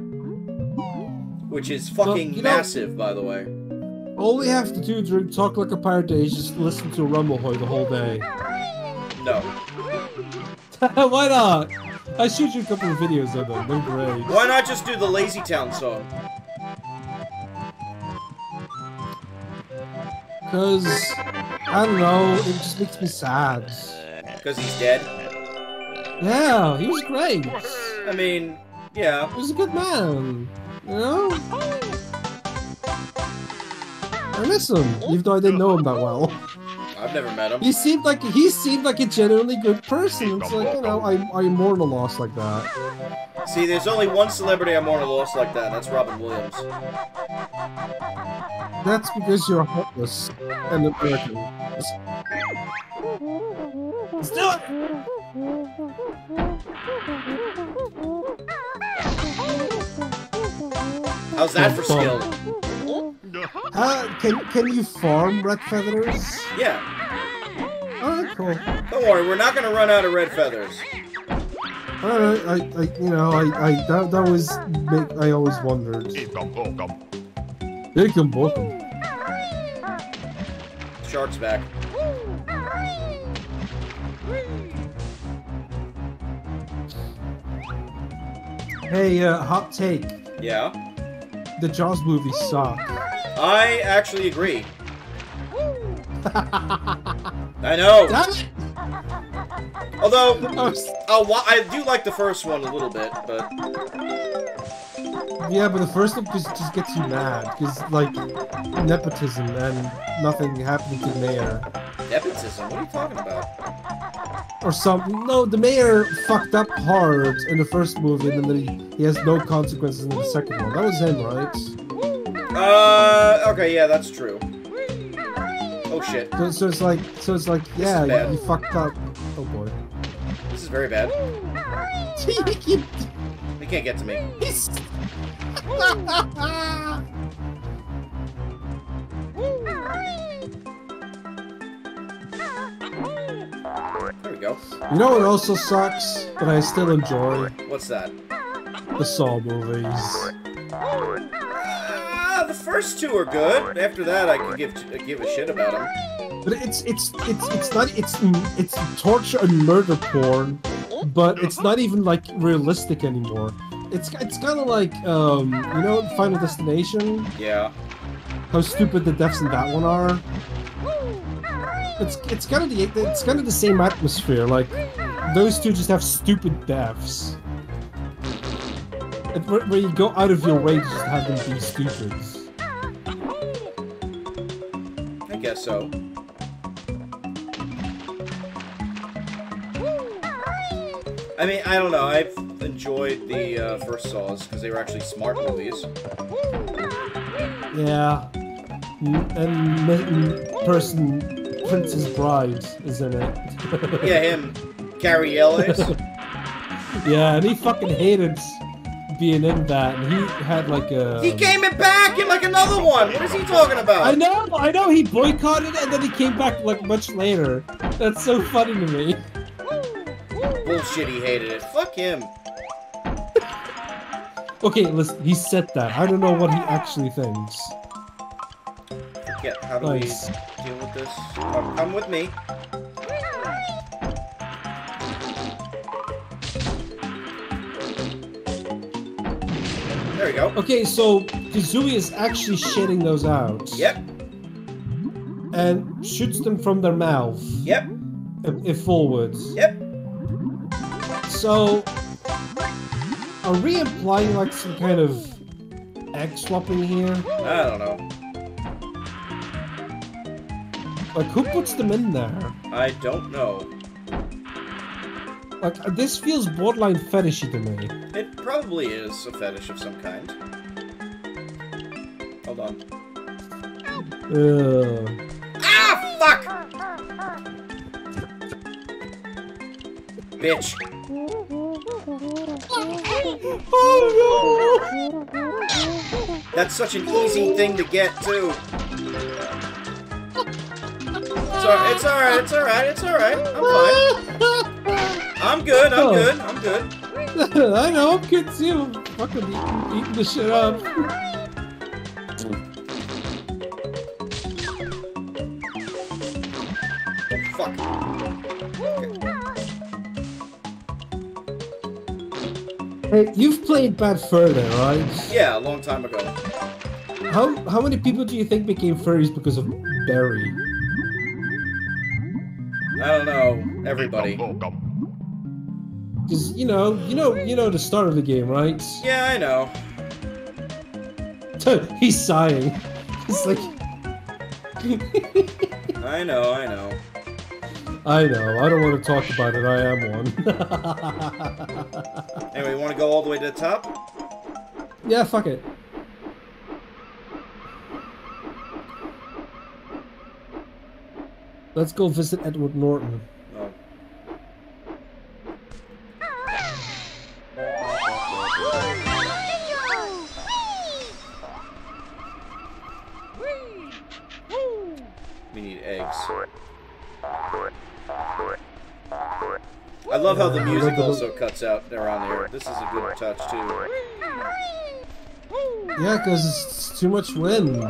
which is fucking know- massive, by the way. All we have to do during Talk Like a Pirate Day is just listen to Rumblehoy the whole day. No. Why not? I shoot you a couple of videos of them. They're great. Why not just do the Lazy Town song? Because, I don't know, it just makes me sad. Because he's dead. Yeah, he was great. I mean, yeah. He was a good man. You know? I miss him, even though I didn't know him that well. I've never met him. He seemed like he seemed like a genuinely good person. It's like, you know, I I mourn a loss like that. See, there's only one celebrity I'm more lost like that. and That's Robin Williams. That's because you're hopeless and American. Let's do it! How's that for skill? Uh, can can you farm red feathers? Yeah. Alright, cool. Don't worry, we're not gonna run out of red feathers. Alright, I, I, you know, I, I, that, that was, I always wondered. They can book 'em. Shark's back. Hey, uh, hot take. Yeah. The Jaws movies suck. I actually agree. I know. Damn! Although I I'll wa- I do like the first one a little bit, but Yeah, but the first one just, just gets you mad because like nepotism and nothing happening to the mayor Nepotism? What are you talking about? or something. No, the mayor fucked up hard in the first movie, and then he, he has no consequences in the second one. That was him, right? Uh, okay, yeah, that's true. Oh shit, So, so it's like, so it's like, yeah, you, you fucked up. Oh boy. this is very bad. he can't get to me. There we go. you know what also sucks, but I still enjoy What's that? the Saw movies. The first two are good. After that, I can give give a shit about them. But it's it's it's it's not it's it's torture and murder porn, but it's not even like realistic anymore. It's it's kind of like um you know Final Destination, Yeah. how stupid the deaths in that one are. It's it's kind of the it's kind of the same atmosphere. Like those two just have stupid deaths. Where you go out of your way to just have them be stupid. Guess so. I mean, I don't know. I've enjoyed the uh, first Saws because they were actually smart movies. Yeah. And person Princess Bride is in it. Yeah, him, Cary Elwes. yeah, and he fucking hated being in that, and he had like a. He came in back in like another one. What is he talking about? I know, I know. He boycotted it, and then he came back like much later. That's so funny to me. Bullshit. He hated it. Fuck him. Okay, listen. He said that. I don't know what he actually thinks. Yeah. How do Nice. we deal with this? Come, come with me. There we go. Okay, so Kazooie is actually shitting those out. Yep. And shoots them from their mouth. Yep. If, if forwards. Yep. So, are we implying like some kind of egg swapping here? I don't know. Like, who puts them in there? I don't know. Like, this feels borderline fetishy to me. It probably is a fetish of some kind. Hold on. Ugh. Ah, fuck! Bitch. Oh, no! That's such an easy thing to get, too. It's alright, it's alright, it's alright, it's alright. I'm fine. I'm good, I'm oh. good, I'm good. I know, I'm good too. I'm fucking eating, eating the shit up. Fuck. Hey, you've played Bad Fur then, right? Yeah, a long time ago. How how many people do you think became furries because of Barry? I don't know. Everybody. Because you know, you know, you know the start of the game, right? Yeah, I know. He's sighing. He's like, I know, I know. I know. I don't want to talk about it. I am one. Anyway, you want to go all the way to the top? yeah, fuck it. Let's go visit Edward Norton. Love how the music also cuts out around here. This is a good touch too. Yeah, because it's too much wind.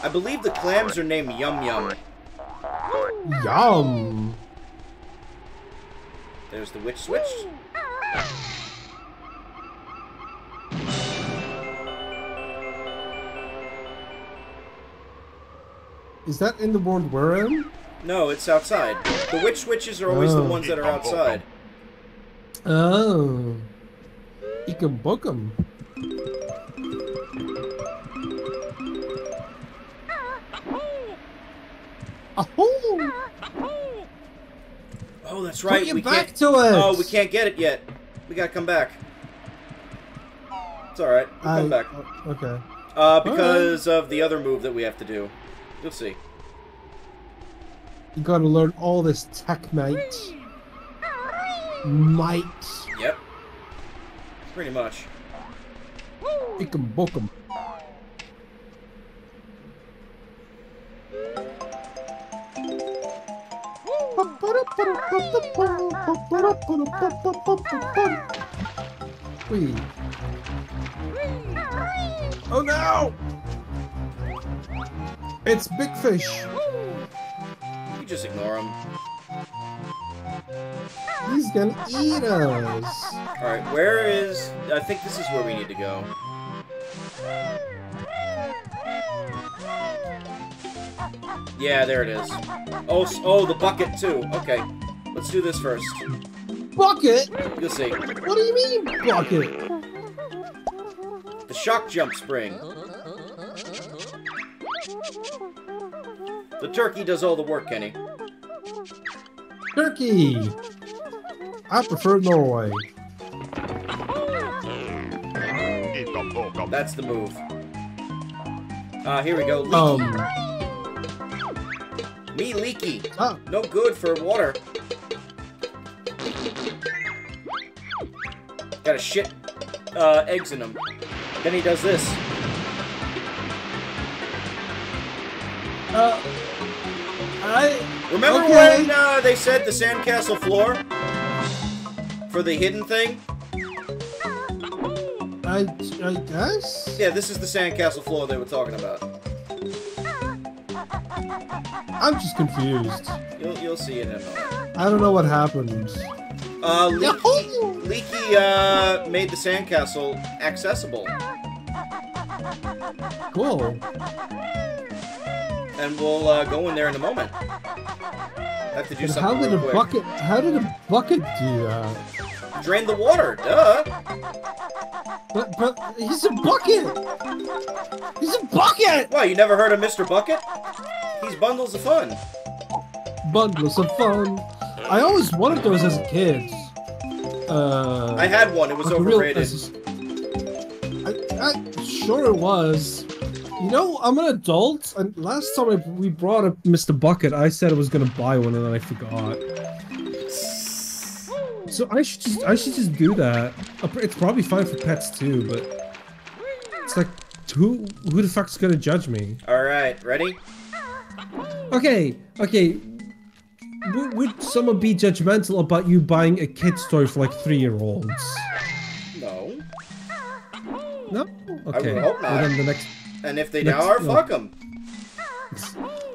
I believe the clams are named Yum Yum. Yum. There's the witch switch. Is that in the world we're in? No, it's outside. The witch witches are always the Oh. ones that are outside. Oh. You can book them. Oh, Oh, that's put right. you we back can't. to it. Oh, we can't get it yet. We gotta come back. It's all right. We'll I, come back. Okay. Uh, because of the other move that we have to do. You'll see. You gotta learn all this tech, mate. Might. Yep. Pretty much. You can book them. Wee. Oh no! It's Big Fish. You just ignore him. He's gonna eat us. All right. Where is? I think this is where we need to go. Yeah, there it is. Oh, oh, the bucket too. Okay, let's do this first. Bucket? You'll see. What do you mean, bucket? The shock jump spring. The turkey does all the work, Kenny. Turkey. I prefer Norway. That's the move. Ah, here we go. Leaky. Um. Me leaky. Ah, No good for water. Got a shit uh, eggs in him. Then he does this. uh, Remember Okay. when uh, they said the sandcastle floor for the hidden thing? I. I guess. Yeah, this is the sandcastle floor they were talking about. I'm just confused. You'll you'll see it in a moment. I don't know what happened. Uh, Leaky, Leaky uh, made the sandcastle accessible, Cool. And we'll uh, go in there in a moment. I have to do And how did a real quick. bucket? How did a bucket do that? Drain the water, duh. But but he's a bucket. He's a bucket. Why, you never heard of Mr. Bucket? He's bundles of fun. Bundles of fun. I always wanted those as a kid. Uh, I had one. It was like real- overrated. a- I, I sure it was. You know, I'm an adult, and last time I, we brought up Mr. Bucket, I said I was gonna buy one, and then I forgot. So I should just I should just do that. It's probably fine for pets too, but it's like who who the fuck's gonna judge me? All right, ready? Okay, okay. W- would someone be judgmental about you buying a kid's toy for like three year olds? No. No. Okay. hope not. Well, then the next, And if they Next- are, no. fuck them.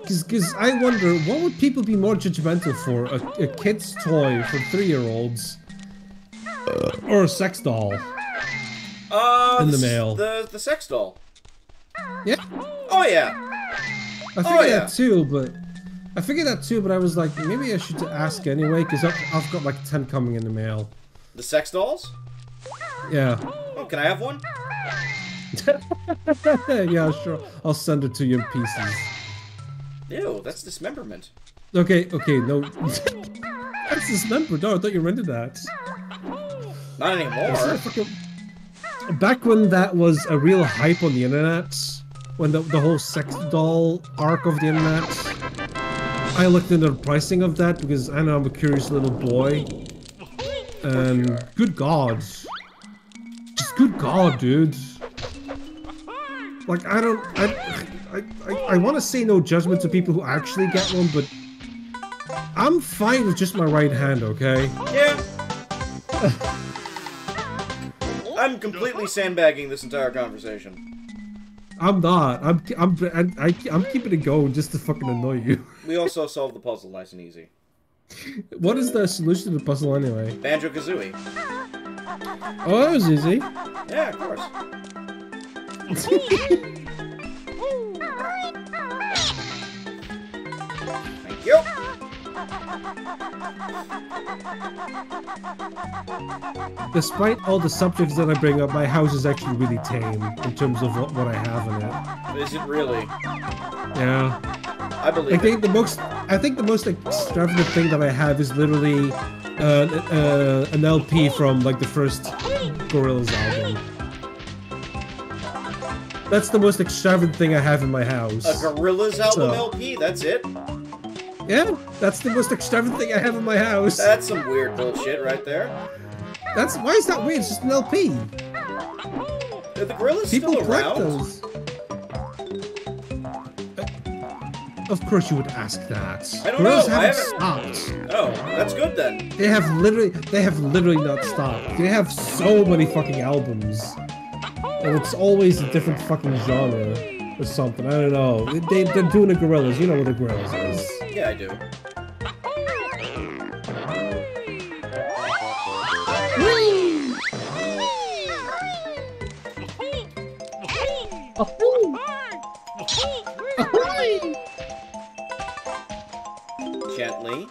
because I wonder what would people be more judgmental for a, a kid's toy for three year olds, or a sex doll? Uh, In the s- mail. The the sex doll. Yeah. Oh yeah. I figured Oh, yeah. that too, but I figured that too, but I was like, maybe I should ask anyway, because I've, I've got like ten coming in the mail. The sex dolls. Yeah. Oh, can I have one? yeah, sure. I'll send it to you in pieces. Ew, that's dismemberment. Okay, okay, no. That's dismembered. No, I thought you rented that. Not anymore. Back when that was a real hype on the internet, when the, the whole sex doll arc of the internet, I looked into the pricing of that because I know I'm a curious little boy. And good god. Just good god, dude. Like, I don't. I, I, I, I want to say no judgment to people who actually get one, but I'm fine with just my right hand, okay? Yeah. I'm completely sandbagging this entire conversation. I'm not. I'm I'm I, I, I'm keeping it going just to fucking annoy you. We also solved the puzzle nice and easy. What is the solution to the puzzle anyway? Banjo Kazooie. Oh, that was easy. Yeah, of course. Thank you. Despite all the subjects that I bring up, my house is actually really tame in terms of what, what I have in it. Is it really? Yeah. I believe. I think it. the most I think the most extravagant thing that I have is literally uh, uh, an LP from like the first Gorillaz album. That's the most extravagant thing I have in my house. A Gorillaz album So- LP? That's it? Yeah, that's the most extravagant thing I have in my house. That's some weird bullshit right there. That's why is that weird? It's just an LP. Are the Gorillaz People still around? those. Uh, Of course you would ask that. I don't know, haven't haven't- stopped. Oh, that's good then. They have literally, they have literally not stopped. They have so many fucking albums, and it's always a different fucking genre or something. I don't know. They, they're doing the Gorillas. You know what the Gorillas is. Yeah, I do. Gently.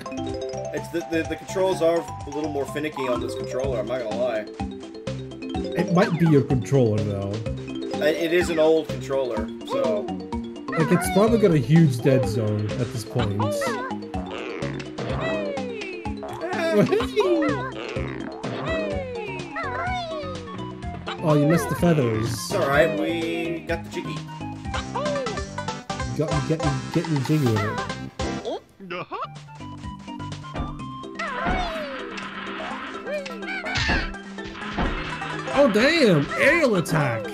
It's the, the the controls are a little more finicky on this controller. I'm not gonna lie. it might be your controller though. I- It is an old controller, so Like it's probably got a huge dead zone at this point. oh, you missed the feathers. it's all right. We got the jiggy. You got you getting getting jiggy with it. Oh damn! Aerial attack.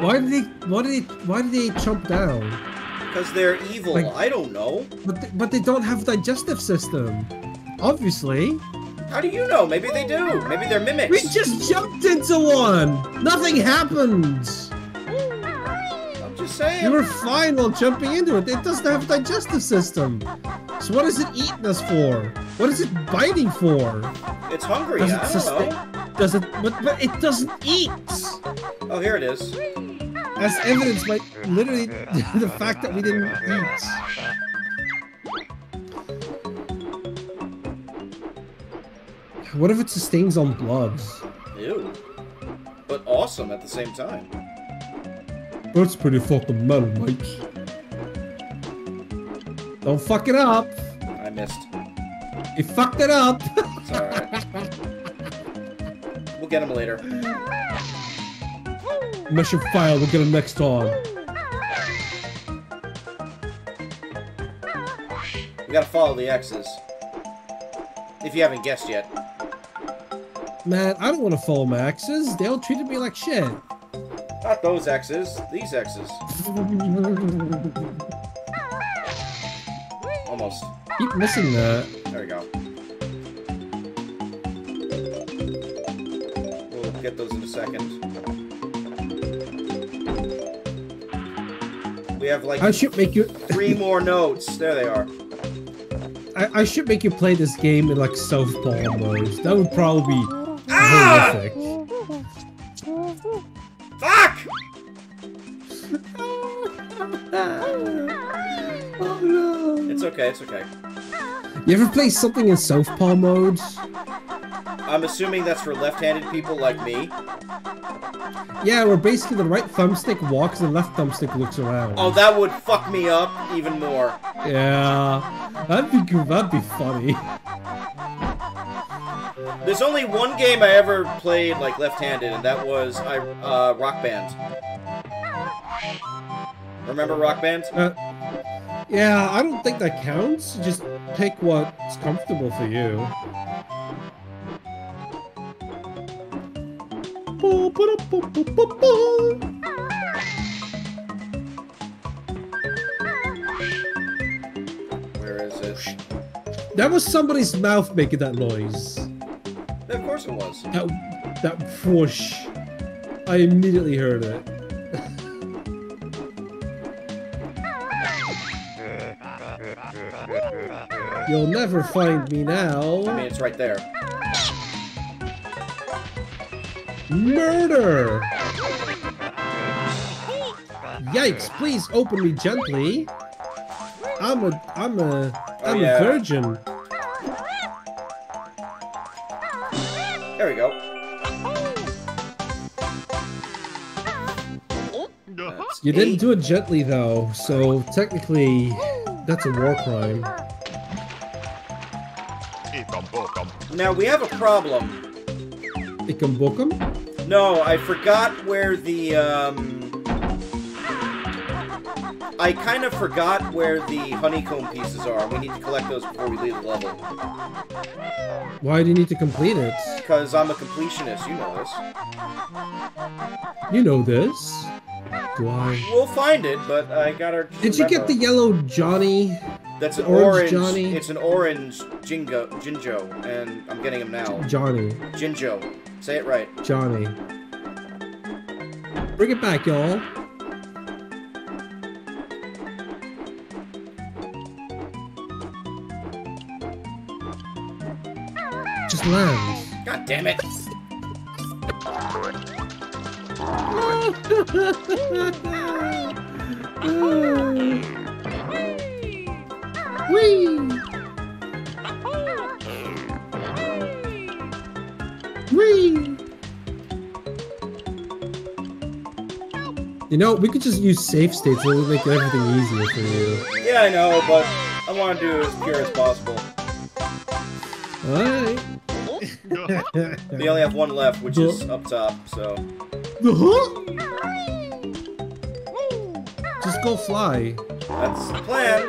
Why did he? Why did he? Why did he jump down? Because they're evil. Like- I don't know. But th- but they don't have a digestive system. Obviously, How do you know? Maybe they do. Maybe they're mimics. we just jumped into one. Nothing happened. I'm just saying. You were fine while jumping into it. It doesn't have a digestive system. So what is it eating us for? What is it biting for? It's hungry. Does I it don't sustain? know. Does it? But, but it doesn't eat. Oh, here it is. As evidence by literally the fact that we didn't eat. What if it sustains on blood? Ew. But awesome at the same time. That's pretty fucking metal, Mike. Don't fuck it up. I missed. You fucked it up. It's we'll get him later. Mission failed. We'll get him next time. We gotta follow the X's. If you haven't guessed yet. Man, I don't want to follow Maxes. They all treated me like shit. Not those X's, these X's. Almost. Keep missing that. There we go. We'll get those in a second. We have like I should make you. three more notes. There they are. I, I should make you play this game in like southpaw mode. That would probably be Ah! horrific. Fuck! Oh no! It's okay, it's okay. You ever play something in southpaw mode? I'm assuming that's for left-handed people like me. Yeah, where basically the right thumbstick walks and the left thumbstick looks around. Oh, that would fuck me up even more. Yeah, that'd be good. That'd be funny. There's only one game I ever played like left-handed, and that was I uh, Rock Band. Remember Rock Band? Uh, yeah, I don't think that counts. Just pick what's comfortable for you. Where is it? That was somebody's mouth making that noise. Of course it was. That that whoosh. I immediately heard it. You'll never find me now. I mean, it's right there. Murder! Yikes, please open me gently. I'm a I'm a oh, I'm yeah. a virgin. There we go. You didn't do it gently though, so technically that's a war crime. Now we have a problem. Ik kan book him? No, I forgot where the um. I kind of forgot where the honeycomb pieces are. We need to collect those before we leave the level. Why do you need to complete it? Because I'm a completionist, you know this. You know this. I? We'll find it, but I gotta. Did you get the yellow Johnny? That's an orange orange. Johnny? It's an orange Jingo, Jinjo, and I'm getting him now. Johnny. Jinjo. Say it right. Johnny. Bring it back, y'all. Just land. God damn it. Whee! Whee! You know, we could just use safe states and it would make everything easier for you. Yeah, I know, but I want to do it as pure as possible. Alright. We only have one left, which is up top, so. Just go fly. That's the plan.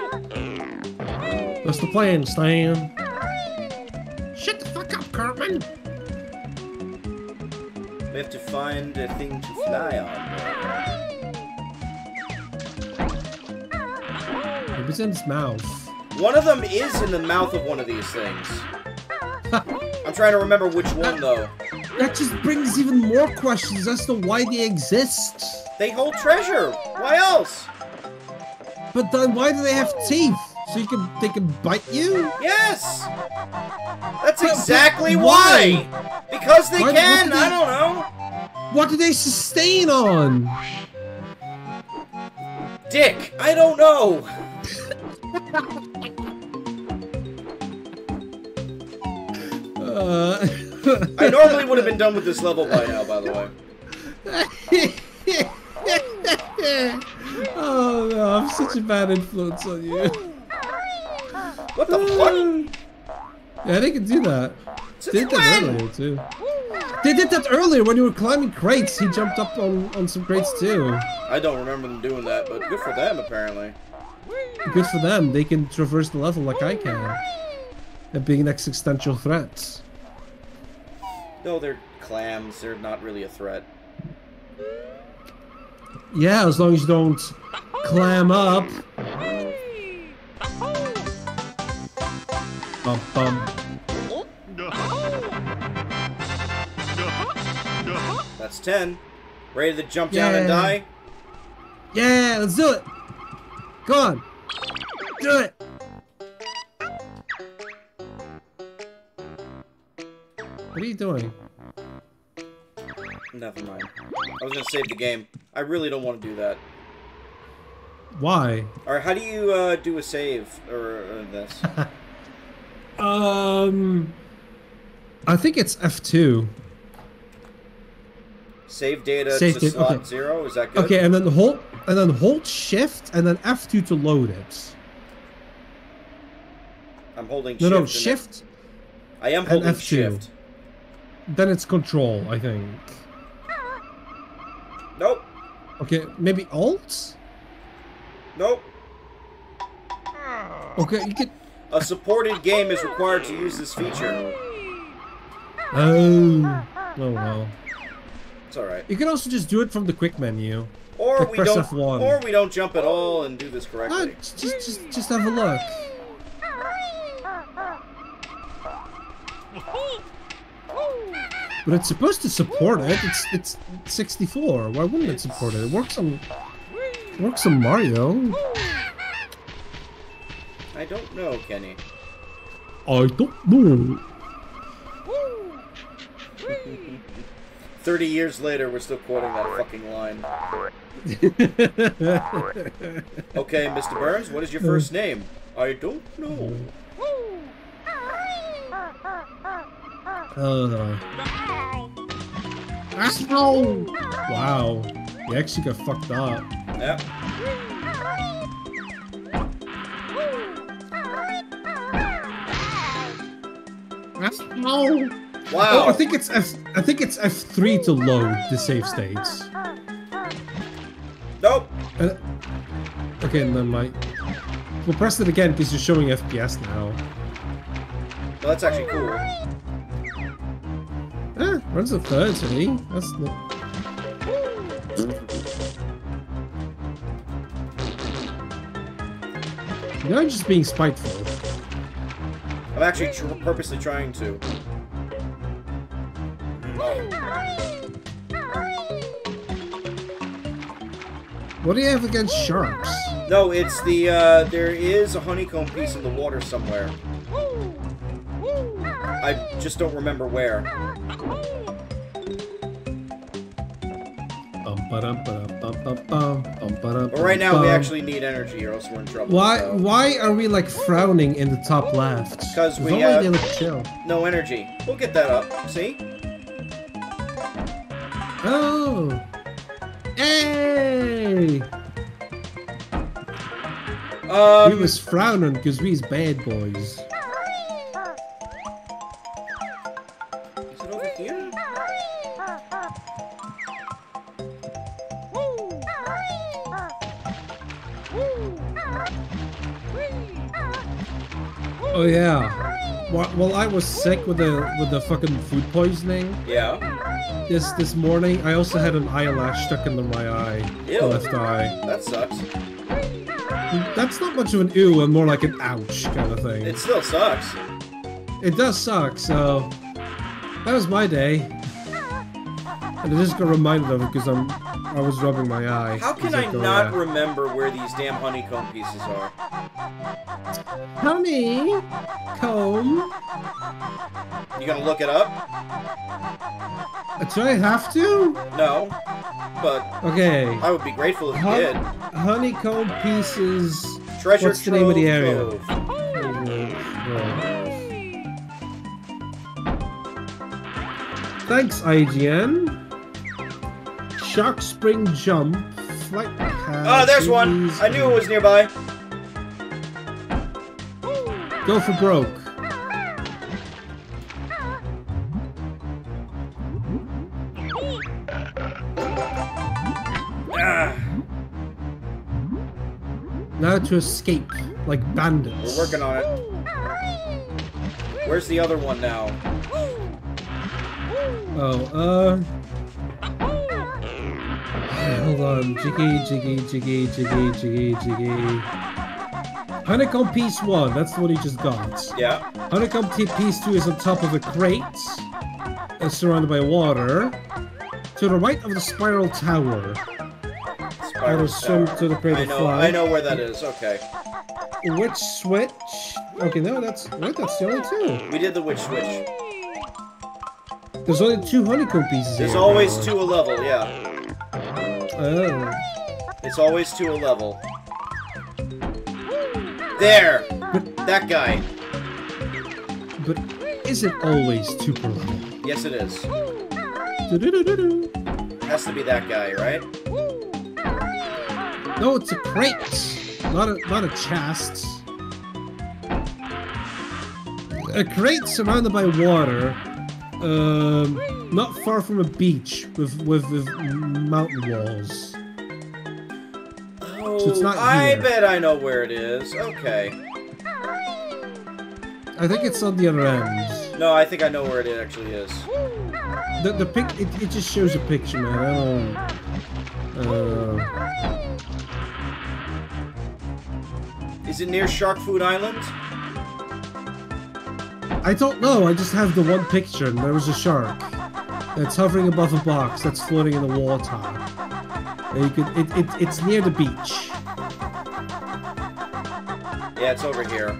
That's the plan, Stan. Shut the fuck up, Cartman. We have to find a thing to fly on. Maybe it's in his mouth. One of them is in the mouth of one of these things. I'm trying to remember which one, though. That just brings even more questions as to why they exist. They hold treasure. Why else? But then why do they have teeth? So you can they can bite you? Yes! That's But- but exactly why? why! Because they Why- can! do they- I don't know! What do they sustain on? Dick! I don't know! Uh, I normally would have been done with this level by now, by the way. oh no, I'm such a bad influence on you. What the fuck? Yeah, they can do that. Since They did that when? earlier too. They did that earlier when you were climbing crates. He jumped up on, on some crates too. I don't remember them doing that, but good for them, apparently. Good for them. They can traverse the level like I can. And being an existential threats. No, they're clams. They're not really a threat. Yeah, as long as you don't clam up. Bum bum. That's 10. Ready to jump down and Yeah. die? Yeah, let's do it. Go on. Do it. What are you doing? Never mind. I was gonna save the game. I really don't want to do that. Why? Alright, how do you uh, do a save or uh, this? Um, I think it's F2. Save data Save to data, slot okay. zero? Is that good? Okay, and then hold and then hold Shift and then F2 to load it. I'm holding No, shift. no, Shift. I am holding F2. shift. Then it's Control, I think. Nope. Okay, maybe Alt. Nope. Okay, you could. A supported game is required to use this feature. Oh, oh well. It's alright. You can also just do it from the quick menu. Or Like we press don't F1. or we don't jump at all and do this Ah, correctly. just, just, just have a look. But it's supposed to support it. It's it's 64. Why wouldn't it support it? It works on it works on Mario. I don't know, Kenny. I don't know. 30 years later, we're still quoting that fucking line. Okay, Mr. Burns, what is your first name? I don't know. Uh, Ow! wow. You actually got fucked up. Yeah. Ow! Oh, Wow. I think it's F. I think it's F three to load the save states. Nope. Uh, okay, and then my. We'll press it again because you're showing FPS now. Well, that's actually cool. Eh, runs at 30. That's not. You're just being spiteful. I'm actually tr- purposely trying to. What do you have against sharks? No, it's the, uh, there is a honeycomb piece in the water somewhere. I just don't remember where. But right now, we actually need energy, or else we're in trouble. Why? so- Why are we like frowning in the top left? 'Cause we, uh, they look chill. No energy. We'll get that up. See? Oh. Hey! Um, we was frowning because we's bad boys. Oh yeah. While, while I was sick with the with the fucking food poisoning Yeah. this this morning, I also had an eyelash stuck into my eye, Ew. the left eye. That sucks. That's not much of an ew, and more like an ouch kind of thing. It still sucks. It does suck, so that was my day. And I just got reminded of it because I'm I was rubbing my eye. How can I oh, not remember where these damn honeycomb pieces are? Honey, comb. You gonna look it up? Uh, do I have to? No. But Okay. I would be grateful if you Hun- did. honeycomb pieces. Treasure What's the name of the area? Cove. Thanks, IGN. Shark Spring Jump. Flight Oh, there's one! I knew it was nearby. Go for broke. Now to escape, like bandits. we're working on it. Where's the other one now? Oh, uh. Hold on. Jiggy, jiggy, jiggy, jiggy, jiggy, jiggy. Honeycomb piece one. That's the one you just got. Yeah. Honeycomb piece two is on top of a crate, uh, surrounded by water. To the right of the spiral tower. Spiral will swim to the crater I know. fly. I know where that is. Okay. Which switch? Okay, no, that's wait. That's the only two. We did the witch switch. There's only two honeycomb pieces. There's here. always two a level. Yeah. Oh. It's always to a level. There. That guy. But is it always two per level? Yes, it is. Has to be that guy, right? No, it's a crate, not a not a chest. A crate surrounded by water, um, not far from a beach with with, with mountain walls. Oh, it's not I here. bet I know where it is. Okay. I think it's on the other end. No, I think I know where it actually is. The the pic it, it just shows a picture, man. Uh, Is it near Shark Food Island? I don't know. I just have the one picture, and there was a shark that's hovering above a box that's floating in the water. And you could, it, it, it's near the beach. Yeah, it's over here.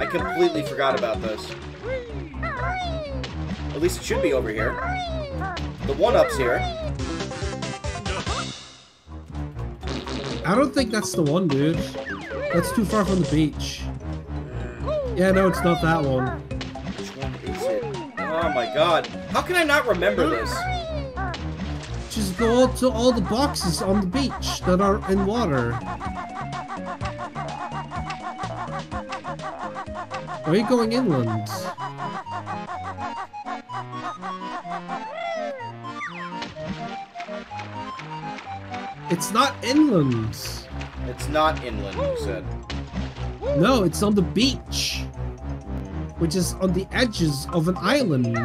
I completely forgot about this. At least it should be over here. The one-up's here. I don't think that's the one, dude. That's too far from the beach. Yeah, no, it's not that one. Oh my god. How can I not remember this? Just go to all the boxes on the beach that are in water. Are you going inland? It's not inland. It's not inland, you said. No, it's on the beach. Which is on the edges of an island.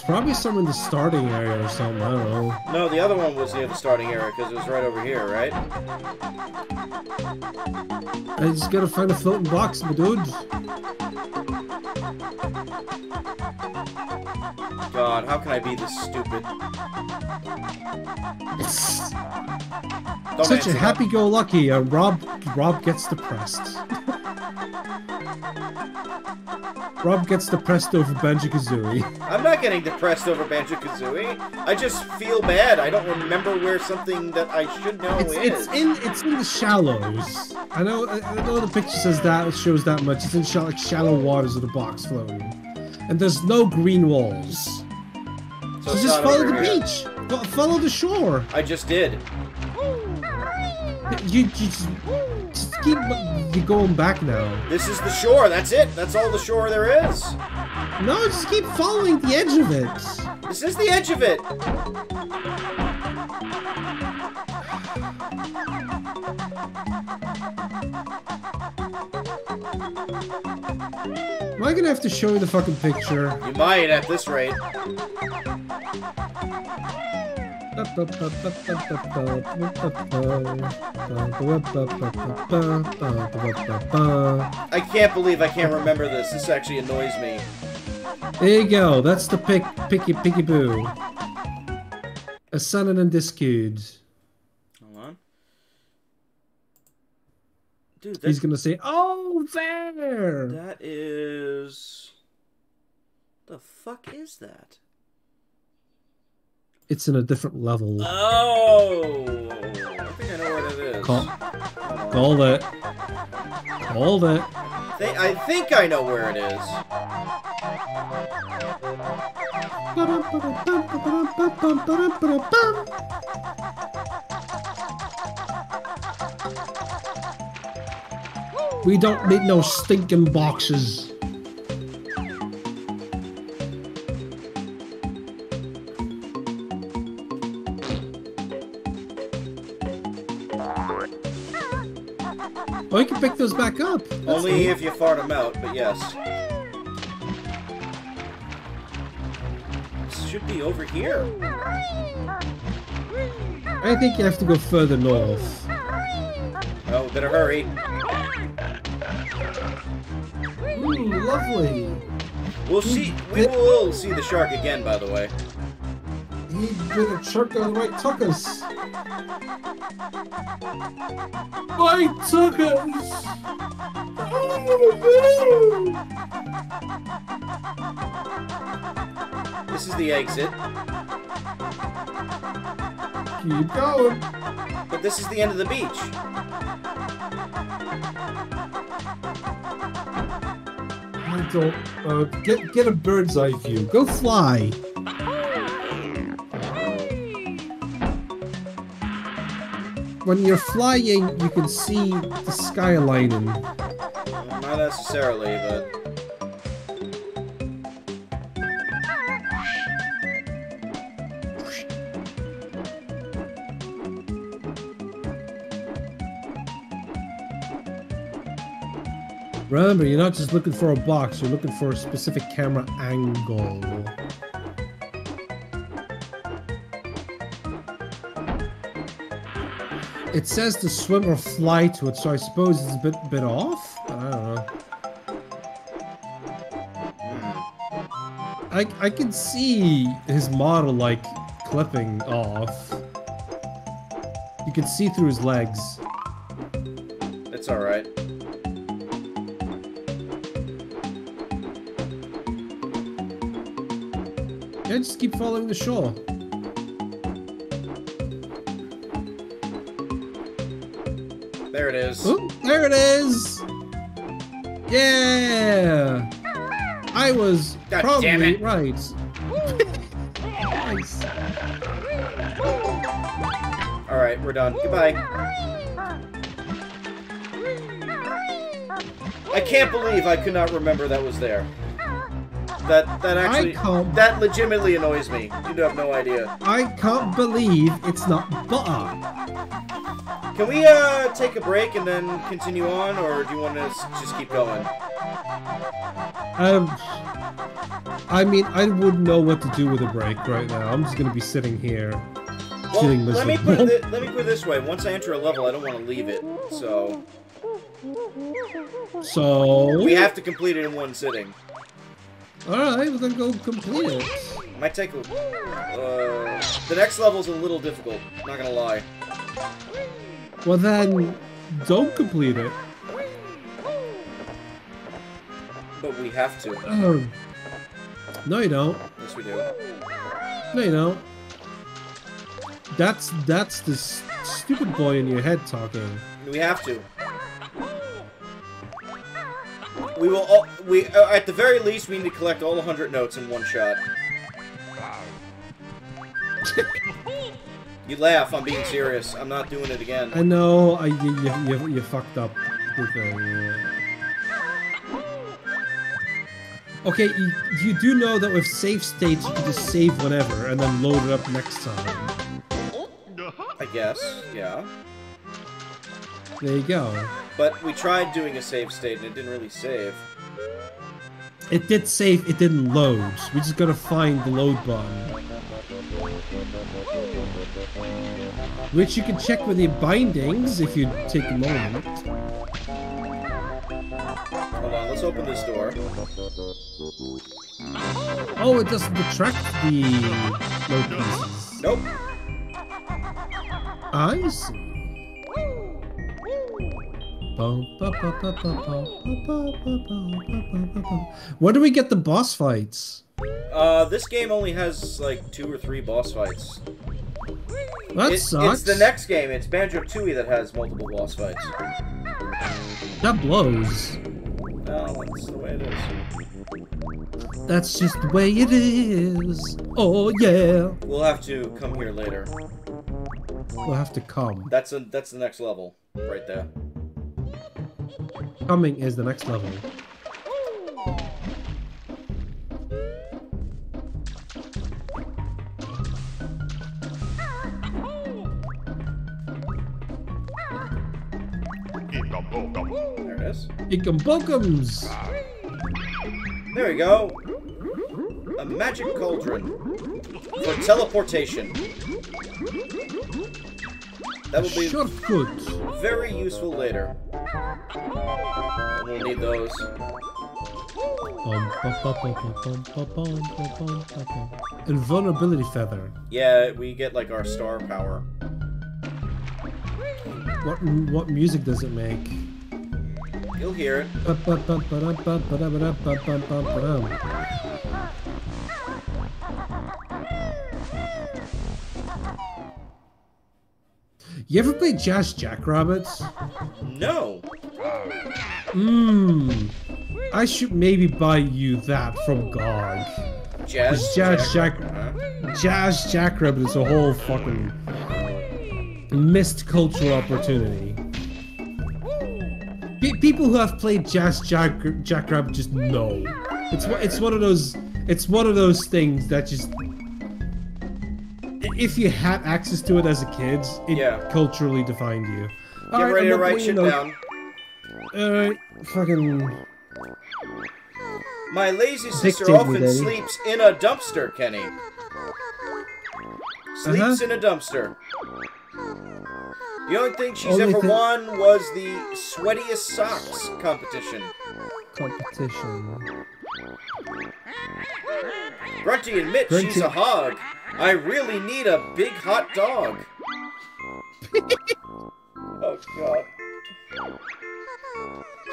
It's probably somewhere in the starting area or something. I don't know. No, the other one was near the starting area because it was right over here, right? I just gotta find a floating box, my dude. God, how can I be this stupid? It's Don't such a happy-go-lucky. Uh, Rob, Rob gets depressed. Rob gets depressed over Banjo Kazooie. I'm not getting depressed over Banjo Kazooie. I just feel bad. I don't remember where something that I should know It's, is. it's in it's in the shallows. I know I know the picture says that it shows that much. It's in shallow, like shallow waters of the box floating, and there's no green walls. so So just follow the here. beach. Follow the shore. I just did. You, you just, just keep going back now. This is the shore. That's it. That's all the shore there is. No, just keep following the edge of it. This is the edge of it. Am I gonna have to show you the fucking picture? You might at this rate. I can't believe I can't remember this. This actually annoys me. There you go. That's the pick, picky, picky boo. A son and Discord. Hold on. Dude, He's gonna say, "Oh, there." that is... The fuck is that? It's in a different level. Oh! I think I know what it is. Call, Hold on. called it. Called it. Thi- I think I know where it is. We don't need no stinking boxes. You can pick those back up. That's Only neat. if you fart them out, but yes. This should be over here. I think you have to go further north. Oh, better hurry. Ooh, lovely. We'll see. We will see the shark again, by the way. He did a shark on right tuckers. us. Right took us. This is the exit, Keep going. but this is the end of the beach. I don't. Uh, get get a bird's eye view. Go fly. When you're flying, you can see the skylining. Uh, not necessarily, but Remember, you're not just looking for a box, you're looking for a specific camera angle. it says to swim or fly to it, so I suppose it's a bit, bit off? I don't know. I, I can see his model, like, clipping off. You can see through his legs. It's alright. Yeah, just keep following the shore. Is. Oh, there it is. Yeah. I was God probably damn it. right. nice. All right, we're done. Goodbye. I can't believe I could not remember that was there. That that actually can't- that legitimately annoys me. You have no idea. I can't believe it's not butter. Can we uh take a break and then continue on, or do you want to just keep going? Um, I mean, I wouldn't know what to do with a break right now. I'm just gonna be sitting here, Well, let me put it let me put it this way. Once I enter a level, I don't want to leave it. So so, we have to complete it in one sitting. All right, we're gonna go complete it. Might take a. Uh, the next level's a little difficult. Not gonna lie. Well then, don't complete it. But we have to. Oh. No, you don't. Yes, we do. No, you don't. That's that's the stupid boy in your head talking. We have to. We will. All, we uh, at the very least we need to collect all 100 notes in one shot. you laugh. I'm being serious. I'm not doing it again. I know. I you you, you, you fucked up thing. Okay, you, you do know that with save states you can just save whatever and then load it up next time. I guess. Yeah. There you go. But we tried doing a save state and it didn't really save. It did save, it didn't load. We just gotta find the load button. Which you can check with your bindings if you take a moment. Hold on. Let's open this door. Oh, it doesn't detract the load pieces. Nope. I see. When do we get the boss fights? Uh, this game only has like two or three boss fights. That It- sucks. It's the next game. It's Banjo Tooie that has multiple boss fights. That blows. That's the way it is. That's just the way it is. Oh yeah. We'll have to come here later. We'll have to come. That's a that's the next level, right there. Coming is the next level. There it is. There we go. A magic cauldron for teleportation. That will be Shortcut. very useful later. We'll need those. Invulnerability feather. Yeah, we get like our star power. What what music does it make? You'll hear it. You ever play Jazz Jackrabbits? No. Mmm. I should maybe buy you that from GOG. Jazz. Jazz Jack- Huh? Jazz Jackrabbit is a whole fucking missed cultural opportunity. Pe- people who have played Jazz Jack Jackrabbit just know. It's it's one of those it's one of those things that just if you had access to it as a kid, it Yeah. culturally defined you. Get ready to write shit down. Alright, fucking. My lazy sister Dictate often sleeps in a dumpster, Kenny. Sleeps Uh-huh. in a dumpster. The only thing she's Only ever thing- won was the sweatiest socks competition. competition. Grunty admits Grunty- she's a hog. I really need a big hot dog. oh god.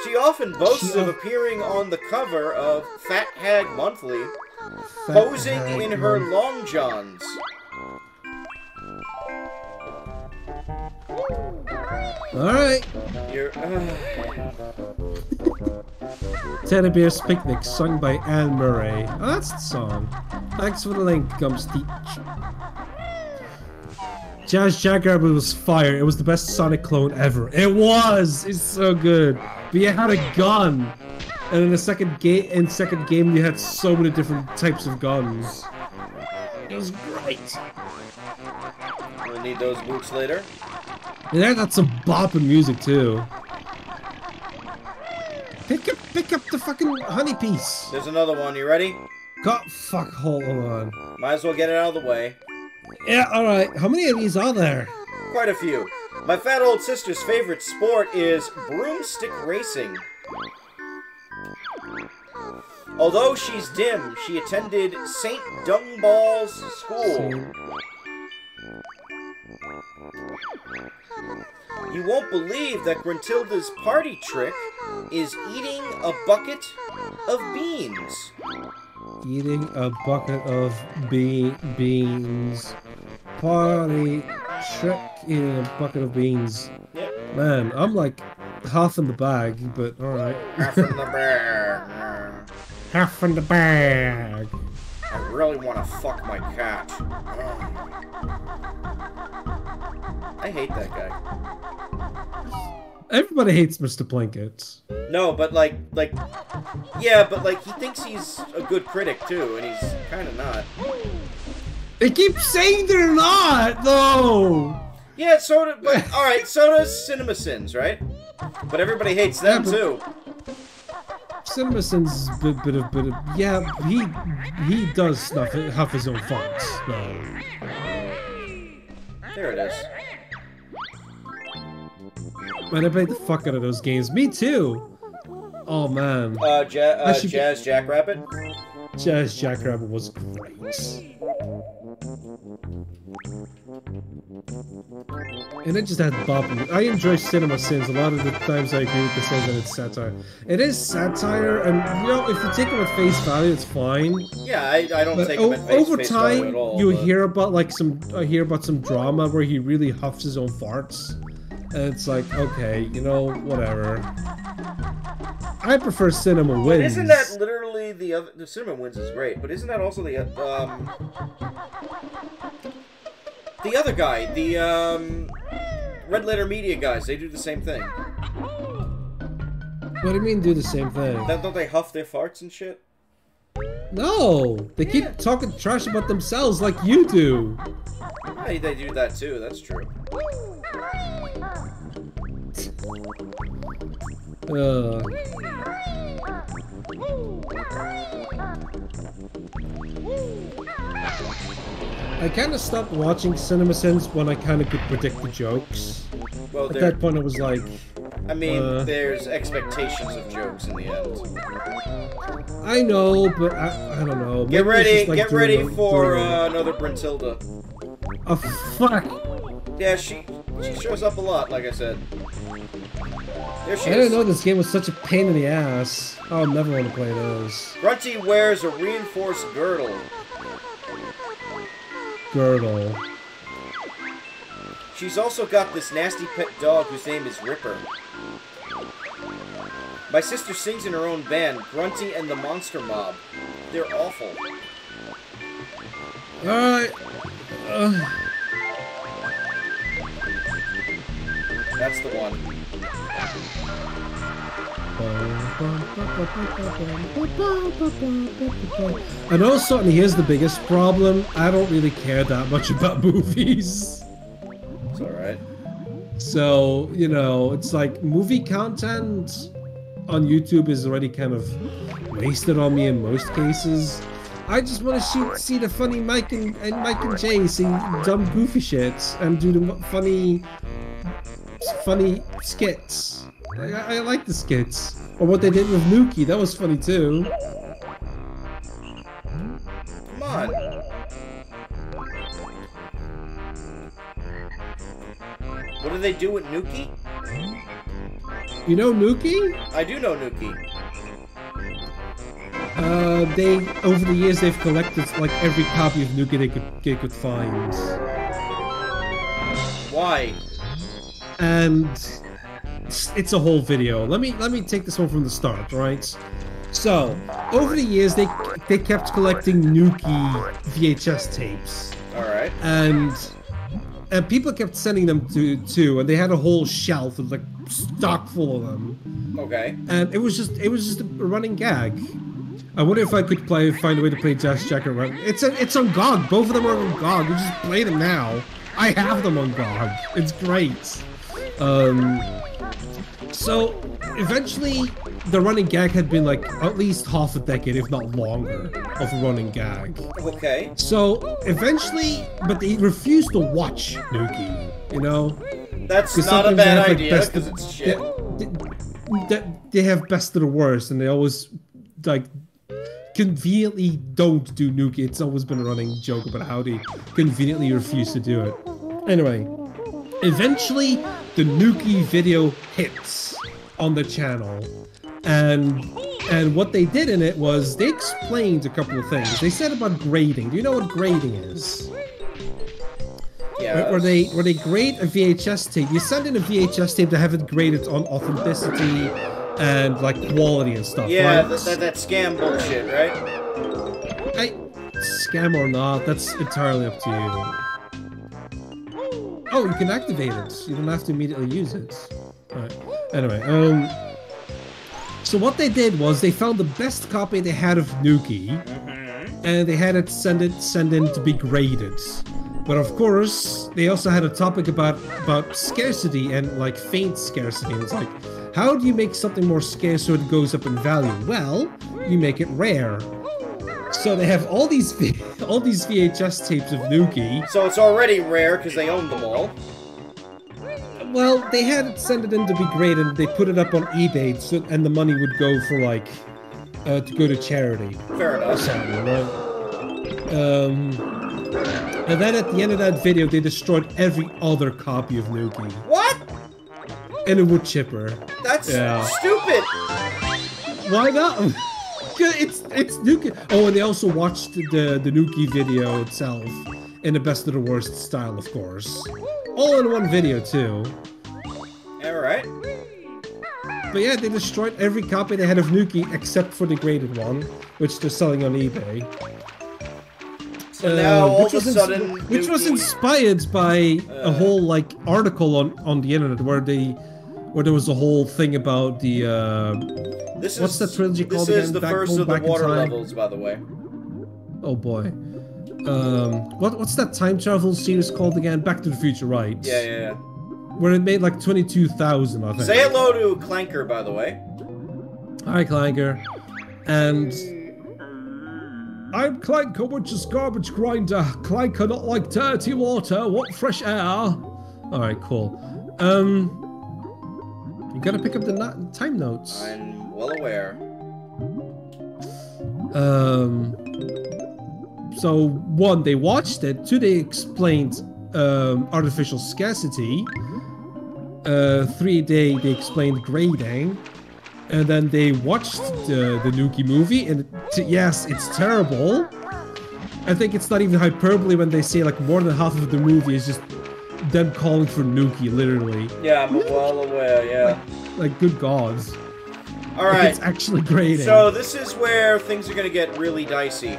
She often boasts She of appearing on the cover of Fat Hag Monthly Fat posing hag in her long johns. Alright. You're. Uh, Teddy Bear's Picnic, sung by Anne Murray. Oh, that's the song. Thanks for the link, Gumsteach. Jazz Jackrabbit was fire. It was the best Sonic clone ever. It was! It's so good. But you had a gun. And in the second game in second game you had so many different types of guns. It was great. we'll need those boots later. And that got some bopping music too. Pick up pick up the fucking honey piece. There's another one. You ready? God fuck hold on. Might as well get it out of the way. Yeah, alright. How many of these are there? Quite a few. My fat old sister's favorite sport is broomstick racing. Although she's dim, she attended St. Dungball's School. You won't believe that Gruntilda's party trick is eating a bucket of beans. Eating a bucket of be beans. Party trick eating a bucket of beans. Yep. Man, I'm like half in the bag, but alright. Half in the bag. Half in the bag. I really want to fuck my cat. I hate that guy. Everybody hates Mr. Plinkett. No, but like, like, yeah, but like, he thinks he's a good critic too, and he's kind of not. They keep saying they're not, though! Yeah, so do, but all right, so does Cinema Sins, right? But everybody hates them Yeah, too. CinemaSins a bit, bit of bit of yeah he he does stuff have his own farts though. There it is. Man, I played the fuck out of those games. Me too. Oh man, Uh, ja- uh should- Jazz Jackrabbit. Jazz Jackrabbit was great. And it just had bop. I enjoy Cinema Sins. A lot of the times I agree with the that it's satire. It is satire, and you know, if you take it at face value, it's fine. Yeah, I, I don't But take o- at face, over face time, all. you but- hear about like some I hear about some drama where he really huffs his own farts, and it's like, okay, you know, whatever. I prefer Cinema But Wins. isn't that literally the other? The Cinema Wins is great, but isn't that also the um the other guy, the um Red Letter Media guys? They do the same thing. What do you mean do the same thing? Don't don't they huff their farts and shit? No, they keep Yeah. talking trash about themselves like you do. Yeah, they do that too. That's true. Uh, I kind of stopped watching CinemaSins when I kind of could predict the jokes. Well, At that point, I was like, I mean, uh, there's expectations of jokes in the end. I know, but I, I don't know. Get it's ready, like, get ready a- for uh, another Brentilda. Oh fuck! Yeah, she she shows up a lot, like I said. I didn't know this game was such a pain in the ass. I'll never want to play those. Grunty wears a reinforced girdle. Girdle. She's also got this nasty pet dog whose name is Ripper. My sister sings in her own band, Grunty and the Monster Mob. They're awful. Alright. Uh, That's the one. And also, and here's the biggest problem I don't really care that much about movies. It's alright. So, you know, it's like movie content on YouTube is already kind of wasted on me in most cases. I just want to shoot, see the funny Mike and, and Mike and Jay sing dumb goofy shit and do the funny, funny skits. I, I like the skits. Or what they did with Nukie, that was funny too. Come on. What do they do with Nukie? You know Nukie? I do know Nukie. Uh, they over the years they've collected like every copy of Nukie they could they could find, Why? and it's, it's a whole video. Let me let me take this one from the start, right? So over the years they they kept collecting Nukie VHS tapes, All right. and and people kept sending them to too, and they had a whole shelf with like stock full of them. Okay. and it was just it was just a running gag. I wonder if I could play find a way to play Jazz Run. It's a, it's on GOG. Both of them are on GOG. You just play them now. I have them on GOG. It's great. Um, so eventually, the running gag had been like at least half a decade, if not longer, of a running gag. Okay. So eventually, but they refused to watch Nukie. You know, That's not a bad have, like, idea because it's shit. They, they, they have best of the worst, and they always like conveniently don't do Nukie. It's always been a running joke about how they conveniently refuse to do it. Anyway, eventually the Nukie video hits on the channel, and and what they did in it was they explained a couple of things. They said about grading. Do you know what grading is? Yeah. Where, they where they grade a VHS tape. You send in a VHS tape to have it graded on authenticity and like quality and stuff. Yeah, right? that, that, that scam bullshit, right? I, scam or not, that's entirely up to you. Oh, you can activate it. You don't have to immediately use it. Alright. Anyway, um. So what they did was they found the best copy they had of Nukie, and they had it send it send in to be graded. But of course, they also had a topic about about scarcity and like faint scarcity. And it's like, how do you make something more scarce so it goes up in value? Well, you make it rare. So they have all these all these VHS tapes of Nukie. So it's already rare because they own them all. Well, they had it send it in to be graded. and They put it up on eBay, so, and the money would go for like uh, to go to charity. Fair enough. Right? Um, and then at the end of that video, they destroyed every other copy of Nukie What? in a wood chipper. That's Yeah. stupid. Why not? it's it's Nukie. Oh, and they also watched the the Nukie video itself in the best of the worst style, of course. All in one video too. All right. But yeah, they destroyed every copy they had of Nukie except for the graded one, which they're selling on eBay. So now all Uh, which of a sudden, which was inspired by Uh. a whole like article on on the internet where they where there was a whole thing about the uh This what's is, that trilogy this is again? the Back first Home, of the Back in water levels, by the way. oh boy um what what's that time travel series called again back to the future right Yeah, yeah, yeah. where it made like 22,000 I think Say hello to Clanker, by the way. hi Clanker and I'm Clanker, which is garbage grinder. Clanker, not like dirty water. What fresh air? All right, cool. Um, you gotta pick up the no- time notes. I'm well aware. Um, so one, they watched it. Two, they explained um, artificial scarcity. Uh, three, they they explained grading, and then they watched the the Nukie movie. And yes, it's terrible. I think it's not even hyperbole when they say like more than half of the movie is just them calling for Nukie, literally. Yeah, I'm well aware. Yeah. Like, good gods. Alright. Like. It's actually great. So eh? this is where things are gonna get really dicey.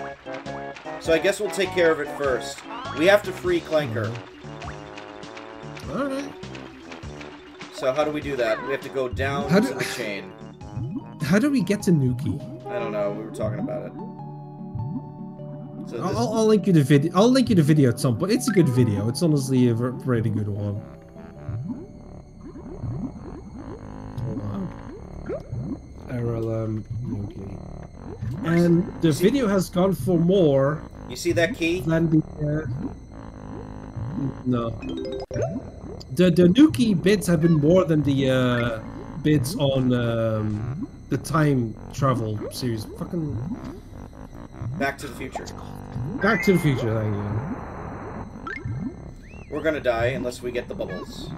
So I guess we'll take care of it first. We have to free Clanker. Mm-hmm. All right. So how do we do that? We have to go down How to do- the chain. How do we get to Nukie? I don't know. We were talking about it. So I'll, I'll link you the video. I'll link you the video at some point. It's a good video. It's honestly a pretty good one. Hold on. RLM Nukie. And the video has gone for more you see that key? than the. Uh, no. The the Nukie bids have been more than the uh, bids on um, the time travel series. Fucking Back to the future. Back to the Future. Thank you. We're gonna die unless we get the bubbles.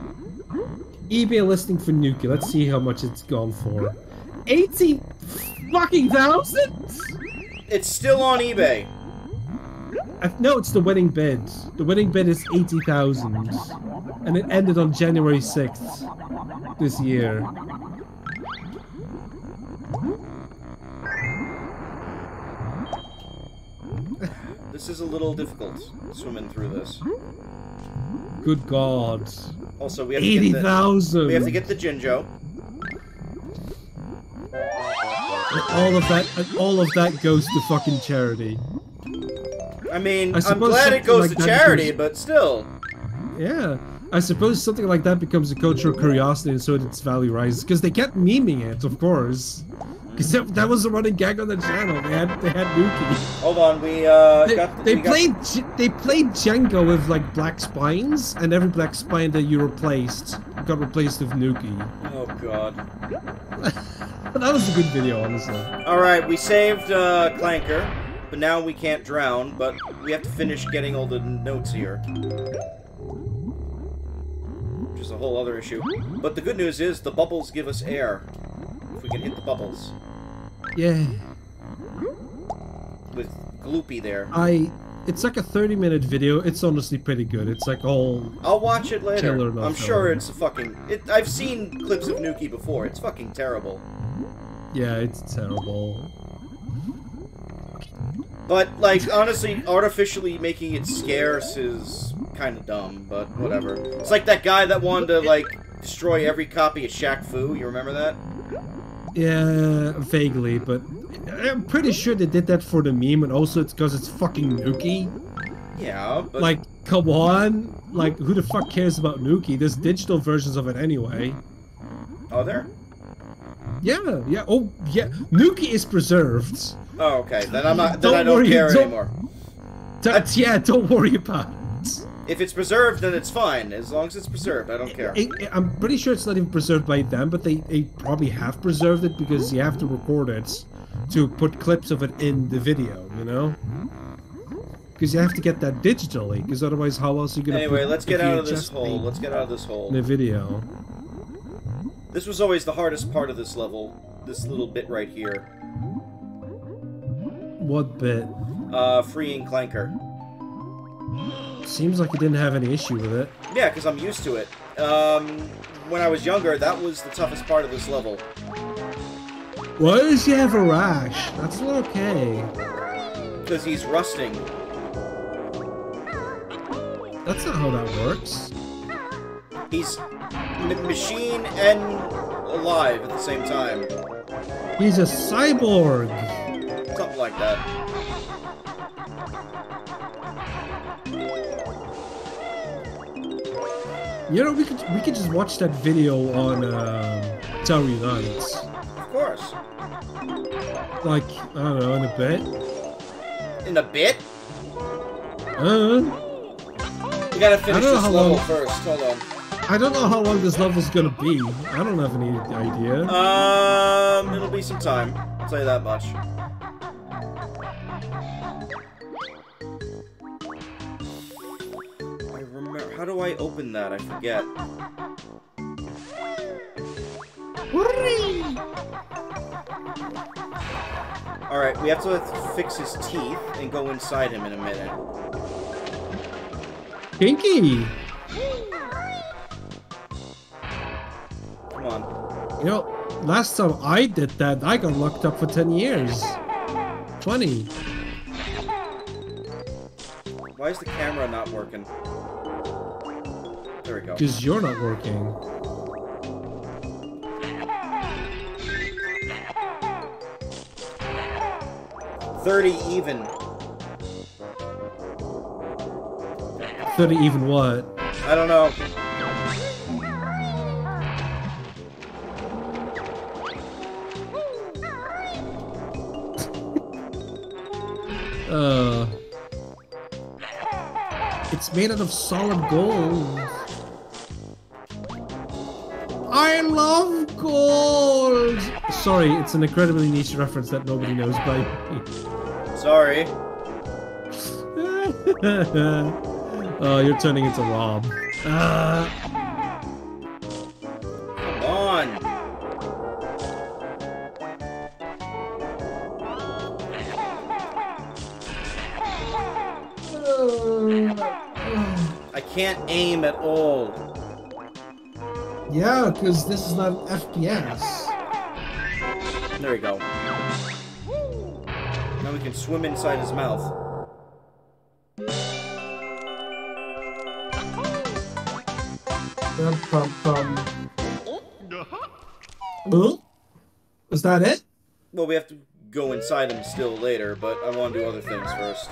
eBay listing for Nukie. Let's see how much it's gone for. 80 fucking thousand? It's still on eBay. I, no, it's the winning bid. The winning bid is eighty thousand, and it ended on January sixth this year. Little difficult swimming through this. Good God, Also, we have to eighty get the, we have to get the Jinjo. all of that. All of that goes to fucking charity. I mean, I I'm suppose glad it goes like to charity, becomes- but still. Yeah. I suppose something like that becomes a cultural curiosity and so its value rises. Because they kept memeing it, of course. Because that, that was a running gag on the channel. They had they had Nukie. Hold on, we uh They, got they we got- played J- they played Jenga with like black spines, and every black spine that you replaced got replaced with Nukie. Oh god. that was a good video, honestly. All right, we saved uh, Clanker, but now we can't drown. But we have to finish getting all the notes here, which is a whole other issue. But the good news is the bubbles give us air. If we can hit the bubbles Yeah, with Gloopy there, I. It's like a 30 minute video. It's honestly pretty good. It's like all. I'll watch it later. I'm sure it's a fucking. It, I've seen clips of Nukie before. It's fucking terrible. Yeah, it's terrible. But like honestly, artificially making it scarce is kind of dumb. But whatever. It's like that guy that wanted to like destroy every copy of Shaq Fu. You remember that? Yeah, vaguely, but I'm pretty sure they did that for the meme, and also it's because it's fucking Nukie. Yeah, but Like, come on! Like, who the fuck cares about Nukie? There's digital versions of it anyway. oh there. Yeah, yeah, oh, yeah. Nukie is preserved. Oh okay. Then I'm not. Then Don't I don't worry, care don't- anymore. That's, yeah, don't worry about it. If it's preserved, then it's fine. As long as it's preserved, I don't care. It- I'm pretty sure it's not even preserved by them, but they, they probably have preserved it because you have to record it to put clips of it in the video, you know? Because you have to get that digitally, because otherwise how else are you gonna Anyway, put let's the get out of this hole. Let's get out of this hole. in a video. This was always the hardest part of this level. This little bit right here. What bit? Uh, freeing Clanker. Seems like you didn't have any issue with it. Yeah, because I'm used to it. Um, when I was younger, that was the toughest part of this level. Why does he have a rash? That's not okay. Because he's rusting. That's not how that works. He's machine and alive at the same time. He's a cyborg. Something like that. You know, we could we could just watch that video on uh, Tower Unites. Of course. Like, I don't know, in a bit. In a bit? Uh, We gotta finish this level long- first. Hold on. I don't know how long this level's gonna be. I don't have any idea. Um, it'll be some time. I'll tell you that much. Remember. How do I open that? I forget. Alright, we have to fix his teeth and go inside him in a minute. Pinky! Come on. You know, last time I did that, I got locked up for 10 years. 20. Why is the camera not working? There we go. Because you're not working. Thirty even. 30 even what? I don't know. Uh. It's made out of solid gold. I love gold! Sorry, it's an incredibly niche reference that nobody knows by me. Sorry. oh, you're turning into Rob. Uh, Come on. I can't aim at all. Yeah, because this is not an FPS. There we go. Now we can swim inside his mouth. Bum, bum, bum. Huh? Is that it? Well, we have to go inside him still later, but I want to do other things first.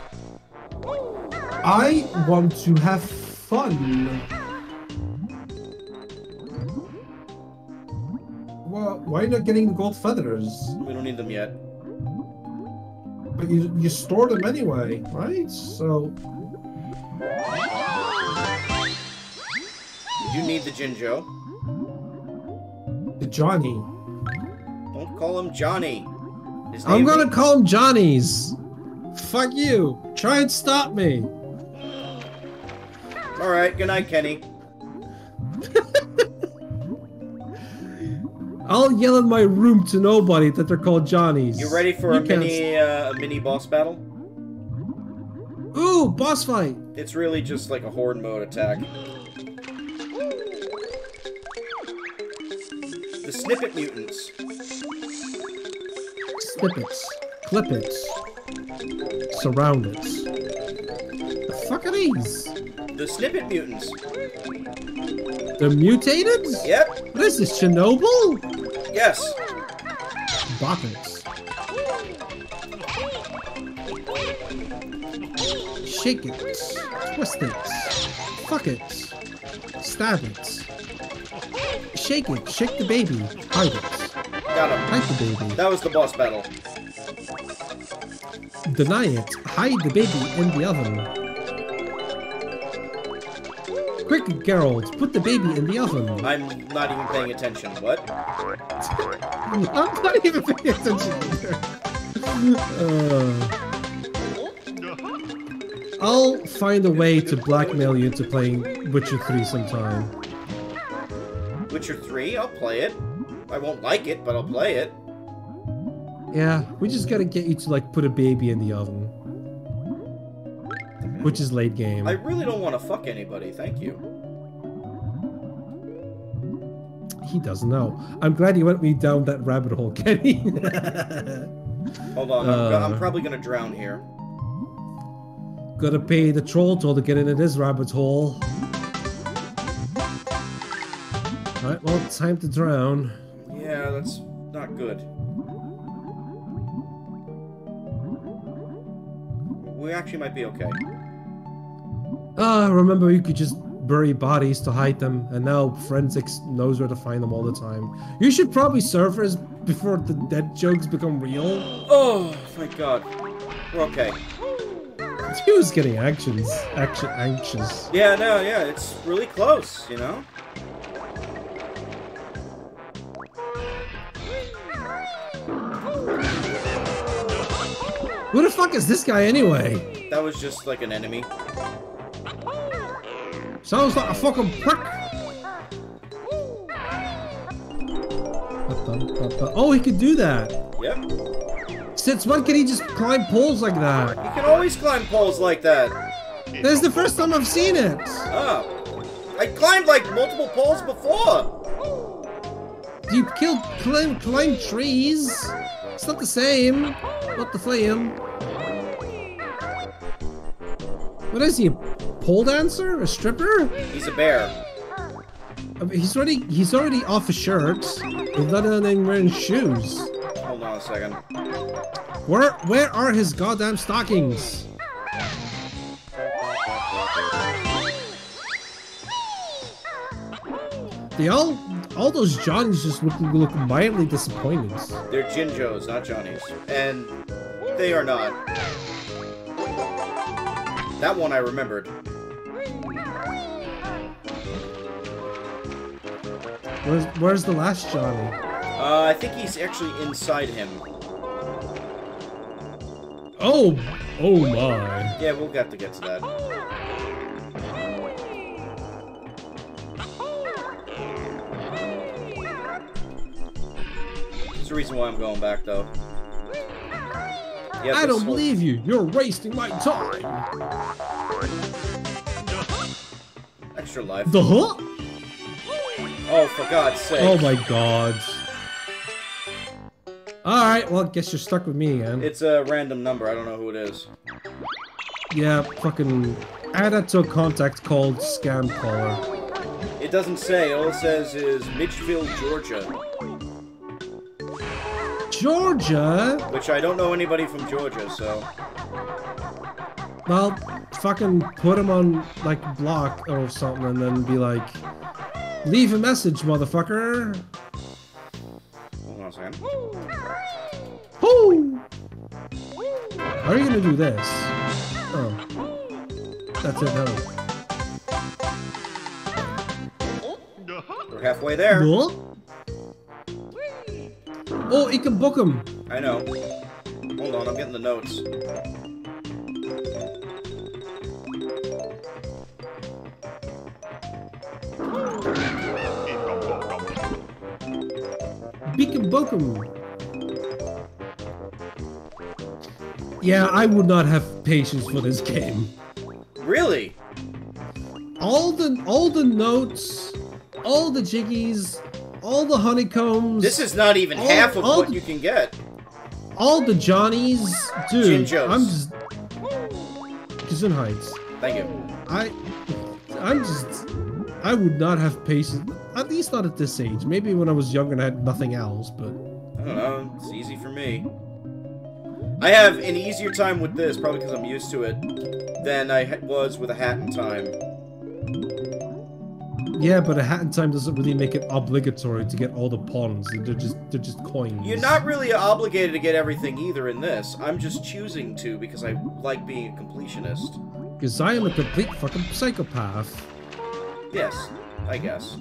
I want to have fun. Why not getting the gold feathers? We don't need them yet. But you you store them anyway, right? So You need the Jinjo. the Johnny. Don't call him Johnny. His I'm gonna call him Johnny's. Fuck you. Try and stop me. All right. Good night, Kenny. I'll yell in my room to nobody that they're called Johnnies. You ready for You a mini uh, a mini boss battle? Ooh, boss fight. It's really just like a horde mode attack. The snippet mutants. Snippets. Clippets. Surroundeds. The fuck are these? The snippet mutants. They're mutated? Yep. What is this, Chernobyl? Yes. Buckets. Shake it. Twist it. Fuck it. Stab it. Shake it. Shake the baby. Hide it. Got him. Hide the baby. That was the boss battle. Deny it. Hide the baby in the oven. Quick, Geralt. Put the baby in the oven. I'm not even paying attention. What? I'm not even paying attention. Uh, I'll find a way to blackmail you into playing Witcher 3 sometime. Witcher 3? I'll play it. I won't like it, but I'll play it. Yeah, we just gotta get you to like put a baby in the oven. Which is late game. I really don't want to fuck anybody. Thank you. He doesn't know. I'm glad you went me down that rabbit hole, Kenny. Hold on. I'm, Uh. I'm probably gonna drown here. Gotta pay the troll toll to get into this rabbit hole. Alright, well, time to drown. Yeah, that's not good. We actually might be okay. Ah, remember you could just bury bodies to hide them, and now forensics knows where to find them all the time. You should probably surface before the dead jokes become real. Oh, thank God. We're okay. He was getting actions, action anxious. Yeah, no, yeah, it's really close, you know? Who the fuck is this guy anyway? That was just like an enemy. Sounds like a fucking prick. Oh, he could do that. Yep. Since when can he just climb poles like that? You can always climb poles like that. This is the first time I've seen it. Oh. I climbed like multiple poles before. You killed climb, climb trees. It's not the same. Not the flame. What is he? A pole dancer? A stripper? He's a bear. Uh, he's already he's already off his shirt. He's not even wearing shoes. Hold on a second. Where where are his goddamn stockings? They all all those Johnnies just look look mildly disappointed. They're Jinjos, not Johnnies. And they are not. That one I remembered. Where's where's the last Johnny? Uh, I think he's actually inside him. Oh oh my. Yeah, we'll have to get to that. There's a reason why I'm going back, though. Yeah, I don't whole- believe you. You're wasting my time. Extra life. The huh? Oh, for God's sake. Oh my god. Alright, well, guess you're stuck with me again. It's a random number. I don't know who it is. Yeah, fucking add that to a contact called Scam Caller. It doesn't say. All it says is Milledgeville, Georgia. Georgia? Which I don't know anybody from Georgia, so. Well, fucking put him on, like, block or something and then be like, leave a message, motherfucker. Hold on a second. Woo! How are you gonna do this? Oh. That's it, no. We're halfway there. What? Oh, you can book him. I know. Hold on, I'm getting the notes. Can book. Yeah, I would not have patience for this game. Really? All the all the notes, all the jiggies, all the honeycombs, This is not even All- half of what the- you can get. all the Johnnies, dude. Jinjos. I'm just Jason Heights. Thank you. I I'm just I would not have patience. At least not at this age. Maybe when I was younger and I had nothing else, but I don't know. It's easy for me. I have an easier time with this, probably because I'm used to it, than I was with a hat in time. yeah, but a hat in time doesn't really make it obligatory to get all the pawns. They're just they're just coins. You're not really obligated to get everything either in this. I'm just choosing to because I like being a completionist. Because I am a complete fucking psychopath. Yes, I guess.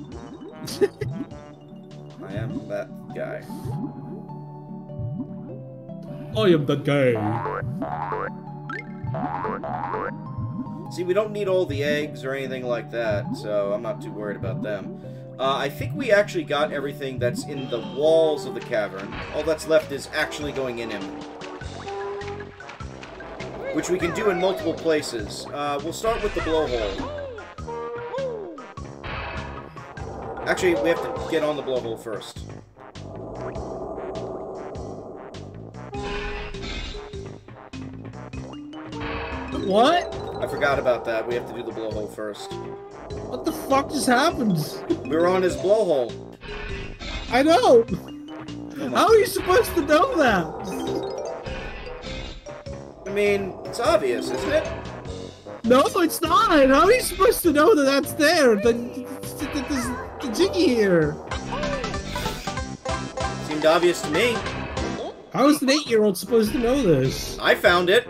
I am that guy. I am that guy. See, we don't need all the eggs or anything like that, so I'm not too worried about them. Uh, I think we actually got everything that's in the walls of the cavern. All that's left is actually going in him. Which we can do in multiple places. Uh, we'll start with the blowhole. Actually, we have to get on the blowhole first. What? I forgot about that. We have to do the blowhole first. What the fuck just happened? We were on his blowhole. I know. Oh How are you supposed to know that? I mean, it's obvious, isn't it? No, it's not. How are you supposed to know that that's there? The, the, the, the jiggy here. Seemed obvious to me. How is an eight-year-old supposed to know this? I found it,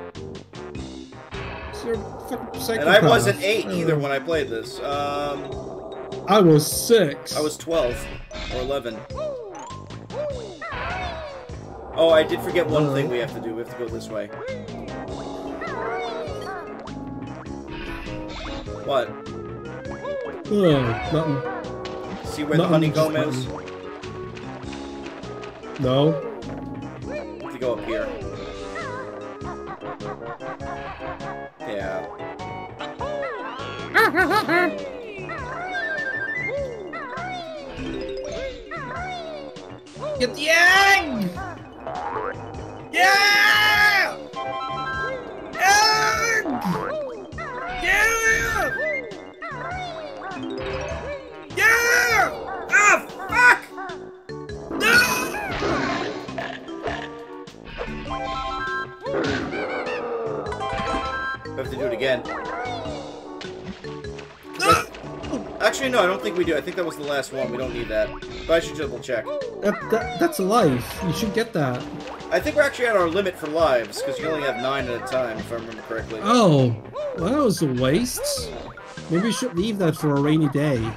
You're a fucking psychopath. and I wasn't eight Uh, either when I played this. Um, I was six. I was 12 or 11. Oh, I did forget one Uh. thing we have to do. We have to go this way. What? Oh, nothing. See where the Nothing, honeycomb is? No. We have to go up here. Yeah. Get the egg! Yeah! Actually, no, I don't think we do. I think that was the last one. We don't need that. But I should double check. That, that, that's life. You should get that. I think we're actually at our limit for lives, because you only have nine at a time, if I remember correctly. Oh, well, that was a waste. Maybe we should leave that for a rainy day.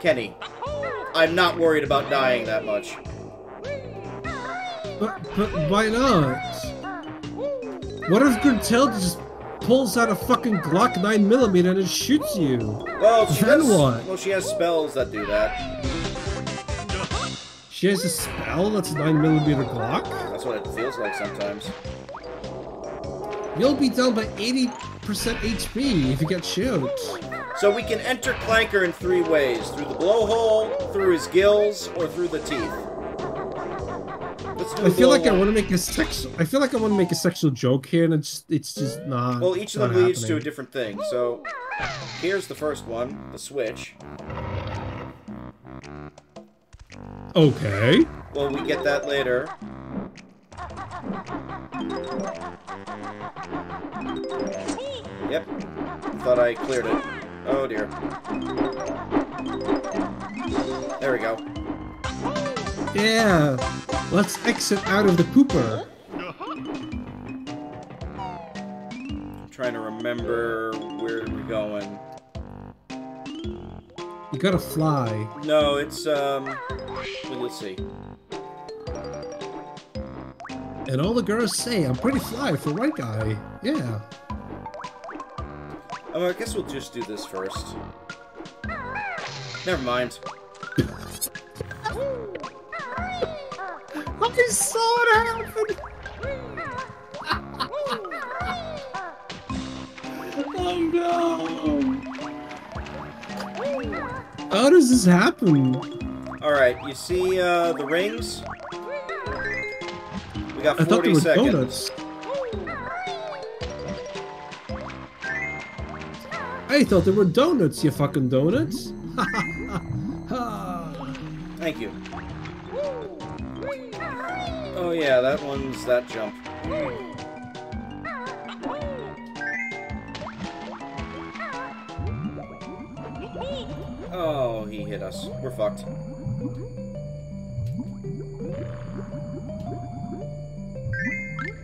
Kenny, I'm not worried about dying that much. But, but why not? What if Gruntilda just pulls out a fucking Glock 9mm and it shoots you? Well, she Then has, what? Well, she has spells that do that. She has a spell that's a 9mm Glock? That's what it feels like sometimes. You'll be down by 80% HP if you get shoot. So we can enter Clanker in three ways: through the blowhole, through his gills, or through the teeth. I feel like I want to make a sex. I feel like I want to make a sexual joke here, and it's it's just not. Well, each of them leads to a different thing. So here's the first one: the switch. Okay. Well, we get that later. Yep. Thought I cleared it. Oh dear. There we go. Yeah. Let's exit out of the pooper. I'm trying to remember where we're going. You gotta fly. No, it's um. Let's see. And all the girls say I'm pretty fly for a white guy. Yeah. Oh, I guess we'll just do this first. Never mind. I saw it happen. oh no. How does this happen? All right, you see uh, the rings? We got I thought 40 they were seconds. donuts. I thought they were donuts, you fucking donuts. Thank you. Oh yeah, that one's that jump. Oh, he hit us. We're fucked.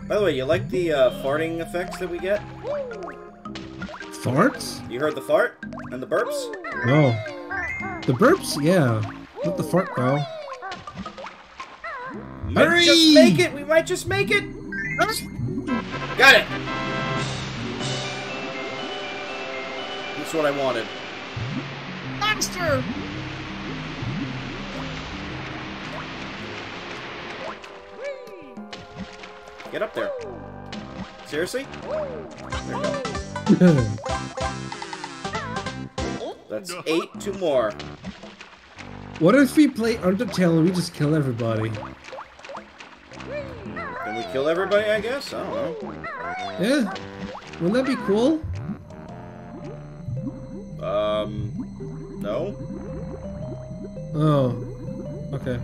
By the way, you like the uh, farting effects that we get? Farts? You heard the fart and the burps? No. The burps? Yeah. Not the fart though. Might Hurry! just make it. We might just make it. Got it. That's what I wanted. Monster! Get up there. Seriously? There you go. That's eight. Two more. what if we play Undertale and we just kill everybody? Can we kill everybody? I guess. I don't know. Yeah? Wouldn't that be cool? Um. No. Oh. Okay.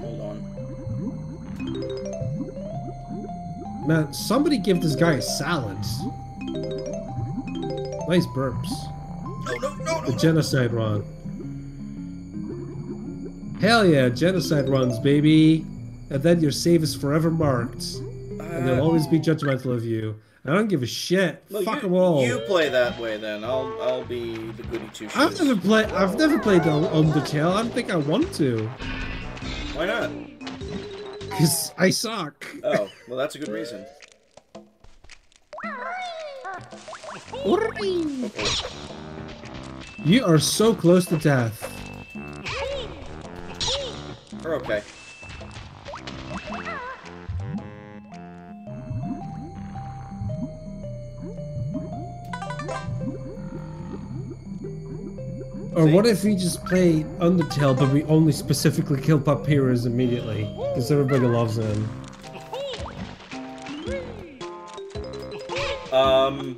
Hold on. Man, somebody give this guy a salad. Nice burps. No, no, no, no. The genocide run. Hell yeah, genocide runs, baby. And then your save is forever marked. And they'll Uh, always be judgmental of you. I don't give a shit. well, Fuck you, them all. you play that way then. I'll I'll be the goody two shoes. I've never played. I've never played the Undertale. I don't think I want to, Why not? cause I suck. Oh, well, that's a good reason. You are so close to death. We're okay. Or what if we just play Undertale, but we only specifically kill Papyrus immediately? Because everybody loves him. Um,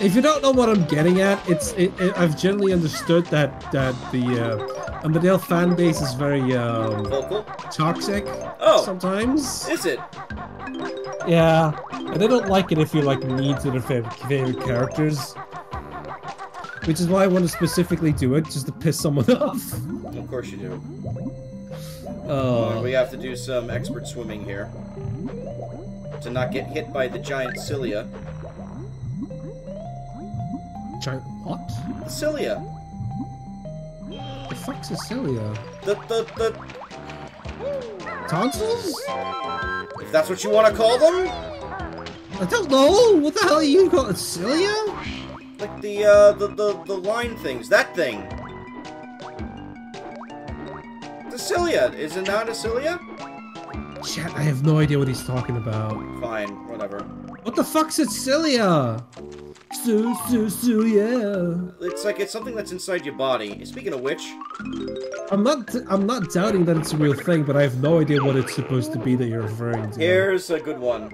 If you don't know what I'm getting at, it's it, it, I've generally understood that that the uh, Undertale fan base is very um, vocal? toxic Oh. sometimes. Is it? Yeah, and they don't like it if you're like mean to their favorite, favorite characters. Which is why I want to specifically do it, just to piss someone off. Of course you do. Oh, We have to do some expert swimming here. To not get hit by the giant cilia. giant what? The cilia! The fuck's Cecilia? The, the, the... Tonsils? If that's what you want to call them? I don't know. What the hell are you calling Cilia? Like the, uh, the, the, the line things. That thing. The cilia. Is it not a cilia? Chat, I have no idea what he's talking about. Fine, whatever. What the fuck's Cecilia? Su, su, su, yeah. It's like it's something that's inside your body. Speaking of which, I'm not, I'm not doubting that it's a real thing, but I have no idea what it's supposed to be that you're referring to. here's a good one.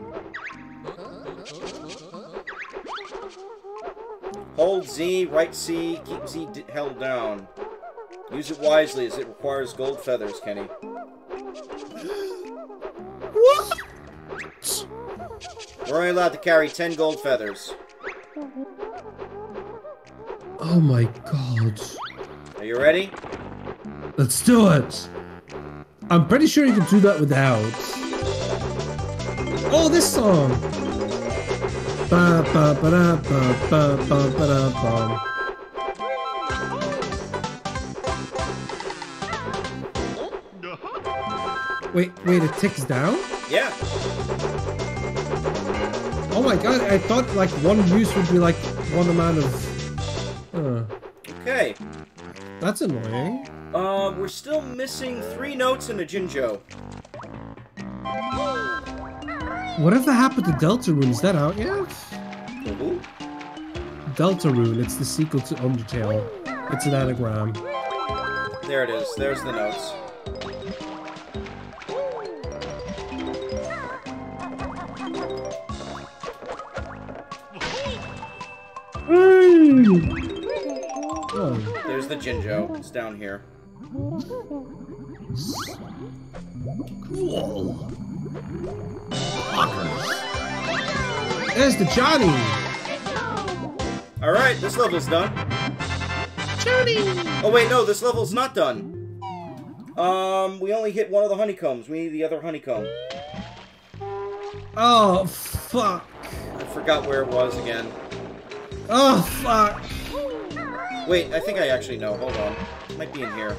Hold Z, right C, keep Z d- held down. Use it wisely as it requires gold feathers, Kenny. What? We're only allowed to carry 10 gold feathers. Oh my god. Are you ready? Let's do it. I'm pretty sure you can do that without. Oh, this song. Ba ba ba da ba ba ba ba da ba. Wait, wait, it ticks down? Yeah. Oh my god, I thought like one use would be like one amount of. Okay. That's annoying. Uh, we're still missing three notes in a Jinjo. Whatever happened to Deltarune? Is that out yet? Ooh. Deltarune, it's the sequel to Undertale. It's an anagram. There it is. There's the notes. Oh, There's the Jinjo. It's down here. cool. There's the Johnny. Alright, this level's done. Johnny. Oh wait, no, this level's not done. Um, we only hit one of the honeycombs. We need the other honeycomb. Oh fuck. I forgot where it was again. Oh fuck. Wait, I think I actually know. Hold on. Might be in here.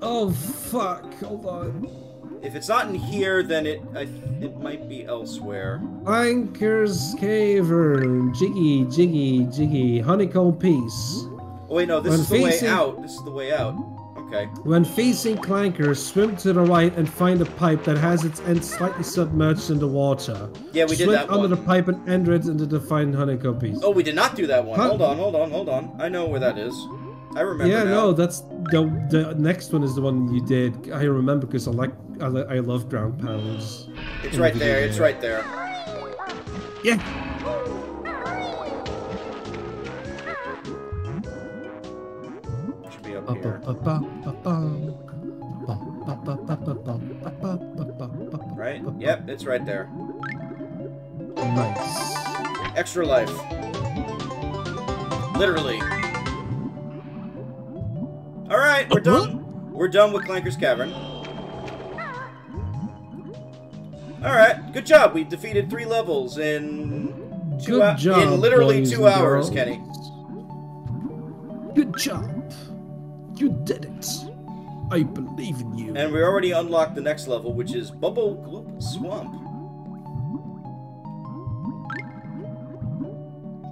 Oh fuck. Hold on. If it's not in here, then it I, it might be elsewhere. Clanker's Cavern. Jiggy, jiggy, jiggy. Honeycomb piece. Oh wait, no, this When is the way out. This is the way out. Okay. When facing Clanker, swim to the right and find a pipe that has its end slightly submerged in the water. Yeah, we did swim that under one. the pipe and enter it into the fine honeycomb piece. Oh, we did not do that one. Huh? Hold on, hold on, hold on. I know where that is. I remember yeah, now. no, that's the the next one is the one you did. I remember because I like I, I love ground pounds. It's right the there. It's right there. Yeah. Right? Yep, it's right there. Nice. Extra life. Literally. Alright, we're done. We're done with Clanker's Cavern. Alright, good job. We defeated three levels in two Good job. in literally two hours. Kenny. Good job. You did it. I believe in you. And we already unlocked the next level, which is Bubble Gloop Swamp.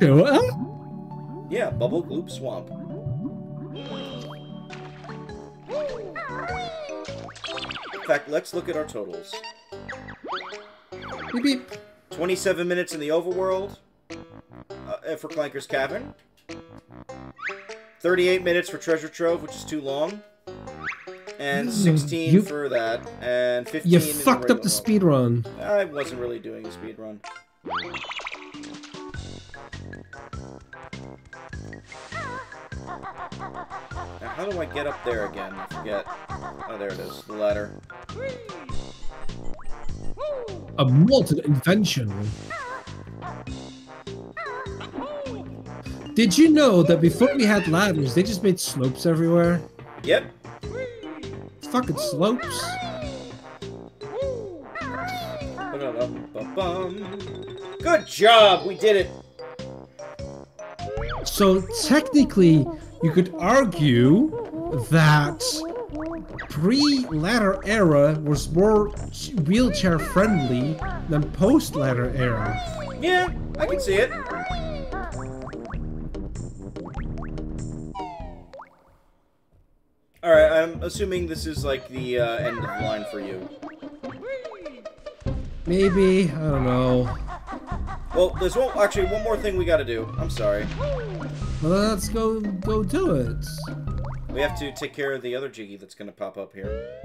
What? Yeah, Bubble Gloop Swamp. In fact, let's look at our totals. Beep, beep. 27 minutes in the overworld uh, for Clanker's Cavern. 38 minutes for Treasure Trove, which is too long. And hmm. 16 You- for that. And 15 You fucked up the speed run. I wasn't really doing a speed run. Now, how do I get up there again? I forget. Oh, there it is. The ladder. A modern invention. Did you know that before we had ladders, they just made slopes everywhere? Yep. Fucking slopes. Good job! We did it! So technically, you could argue that pre-ladder era was more wheelchair friendly than post-ladder era. Yeah, I can see it. Alright, I'm assuming this is like the uh, end of the line for you. Maybe. I don't know. Well, there's one, actually one more thing we gotta do. I'm sorry. Well, let's go go do it. We have to take care of the other Jiggy that's gonna pop up here.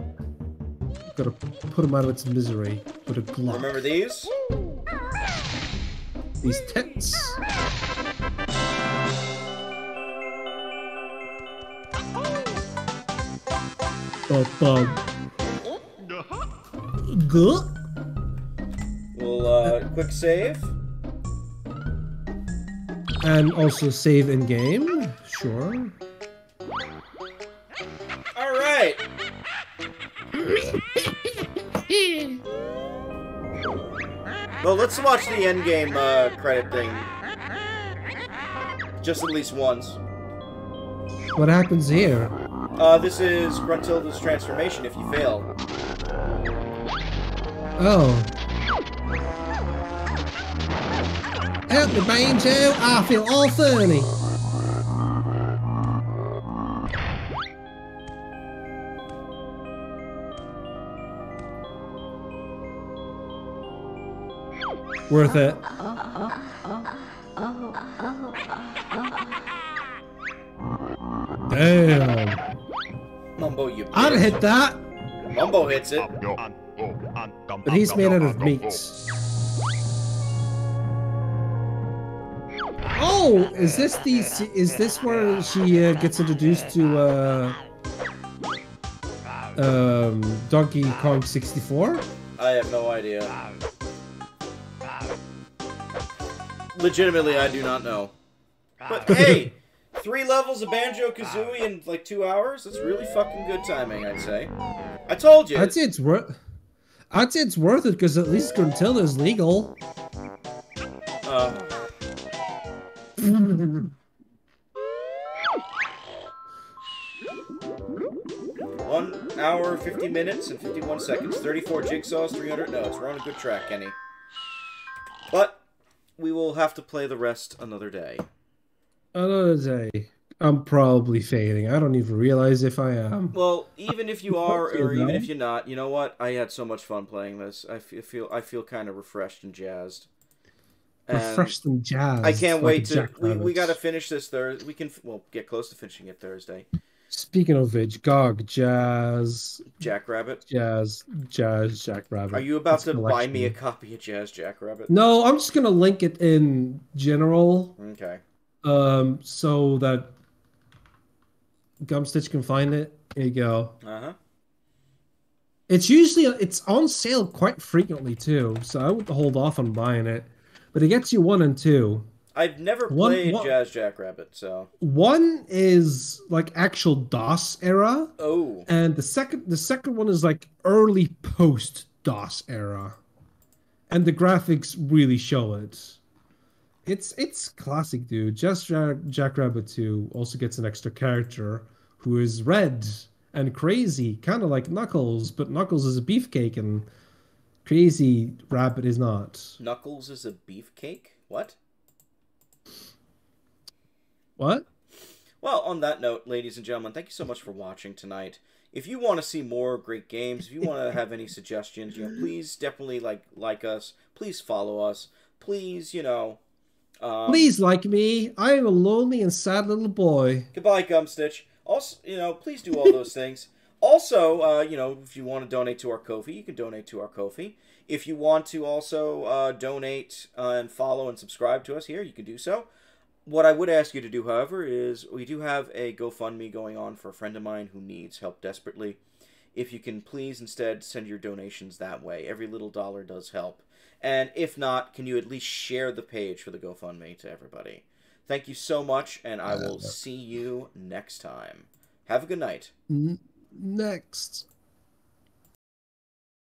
Gotta put him out of its misery with a. Remember these? These tits. Bug bug. Good. We'll, uh, quick save. And also save in game. Sure. Alright! Well, let's watch the endgame, uh, credit thing. Just at least once. What happens here? Uh, this is Gruntilda's transformation if you fail. Oh. Help me, Banjo. I feel all funny. Worth it. Damn. Mumbo, you I'd hit that, Mumbo hits it. but he's made out of meat. Oh, is this the is this where she uh, gets introduced to uh, um, Donkey Kong 64? I have no idea. Legitimately, I do not know. But hey, three levels of Banjo Kazooie in like two hours? That's really fucking good timing, I'd say. I told you. I'd say it's worth. I'd say it's worth it because at least Gruntilda is legal. Uh, one hour, 50 minutes, and 51 seconds. 34 jigsaws, 300 notes. We're on a good track, Kenny. But we will have to play the rest another day. Another day. I'm probably fading. I don't even realize if I am. Well, even if you are, or even if you're not, you know what? I had so much fun playing this. I fe- feel, I feel kind of refreshed and jazzed. And Refreshed and jazzed. I can't wait to. We, we got to finish this Thursday. We can, well, get close to finishing it Thursday. Speaking of which, GOG, Jazz, Jackrabbit, Jazz, Jazz, Jackrabbit. are you about It's to buy me a copy of Jazz Jackrabbit? No, I'm just gonna link it in general, Okay. Um, so that Gumstitch can find it. There you go. Uh huh. It's usually it's on sale quite frequently too, so I would hold off on buying it. But it gets you one and two. I've never One- played one- Jazz Jackrabbit, so. One is like actual DOS era, Oh. and the second the second one is like early post DOS era, and the graphics really show it. It's it's classic, dude. Jazz Jack, Jackrabbit Two also gets an extra character who is red and crazy, kind of like Knuckles, but Knuckles is a beefcake and Crazy Rabbit is not. Knuckles is a beefcake? What? What? Well, on that note, ladies and gentlemen, thank you so much for watching tonight. If you want to see more great games, if you want to have any suggestions, you know, please definitely like like us. Please follow us. Please, you know. Um, Please like me. I am a lonely and sad little boy. Goodbye, Gumstitch. Also, you know, please do all those things. Also, uh, you know, if you want to donate to our Kofi, you can donate to our Kofi. If you want to also uh, donate uh, and follow and subscribe to us here, you can do so. What I would ask you to do, however, is we do have a GoFundMe going on for a friend of mine who needs help desperately. If you can please instead send your donations that way, every little dollar does help. And if not, can you at least share the page for the GoFundMe to everybody? Thank you so much, and I will see you next time. Have a good night. Next.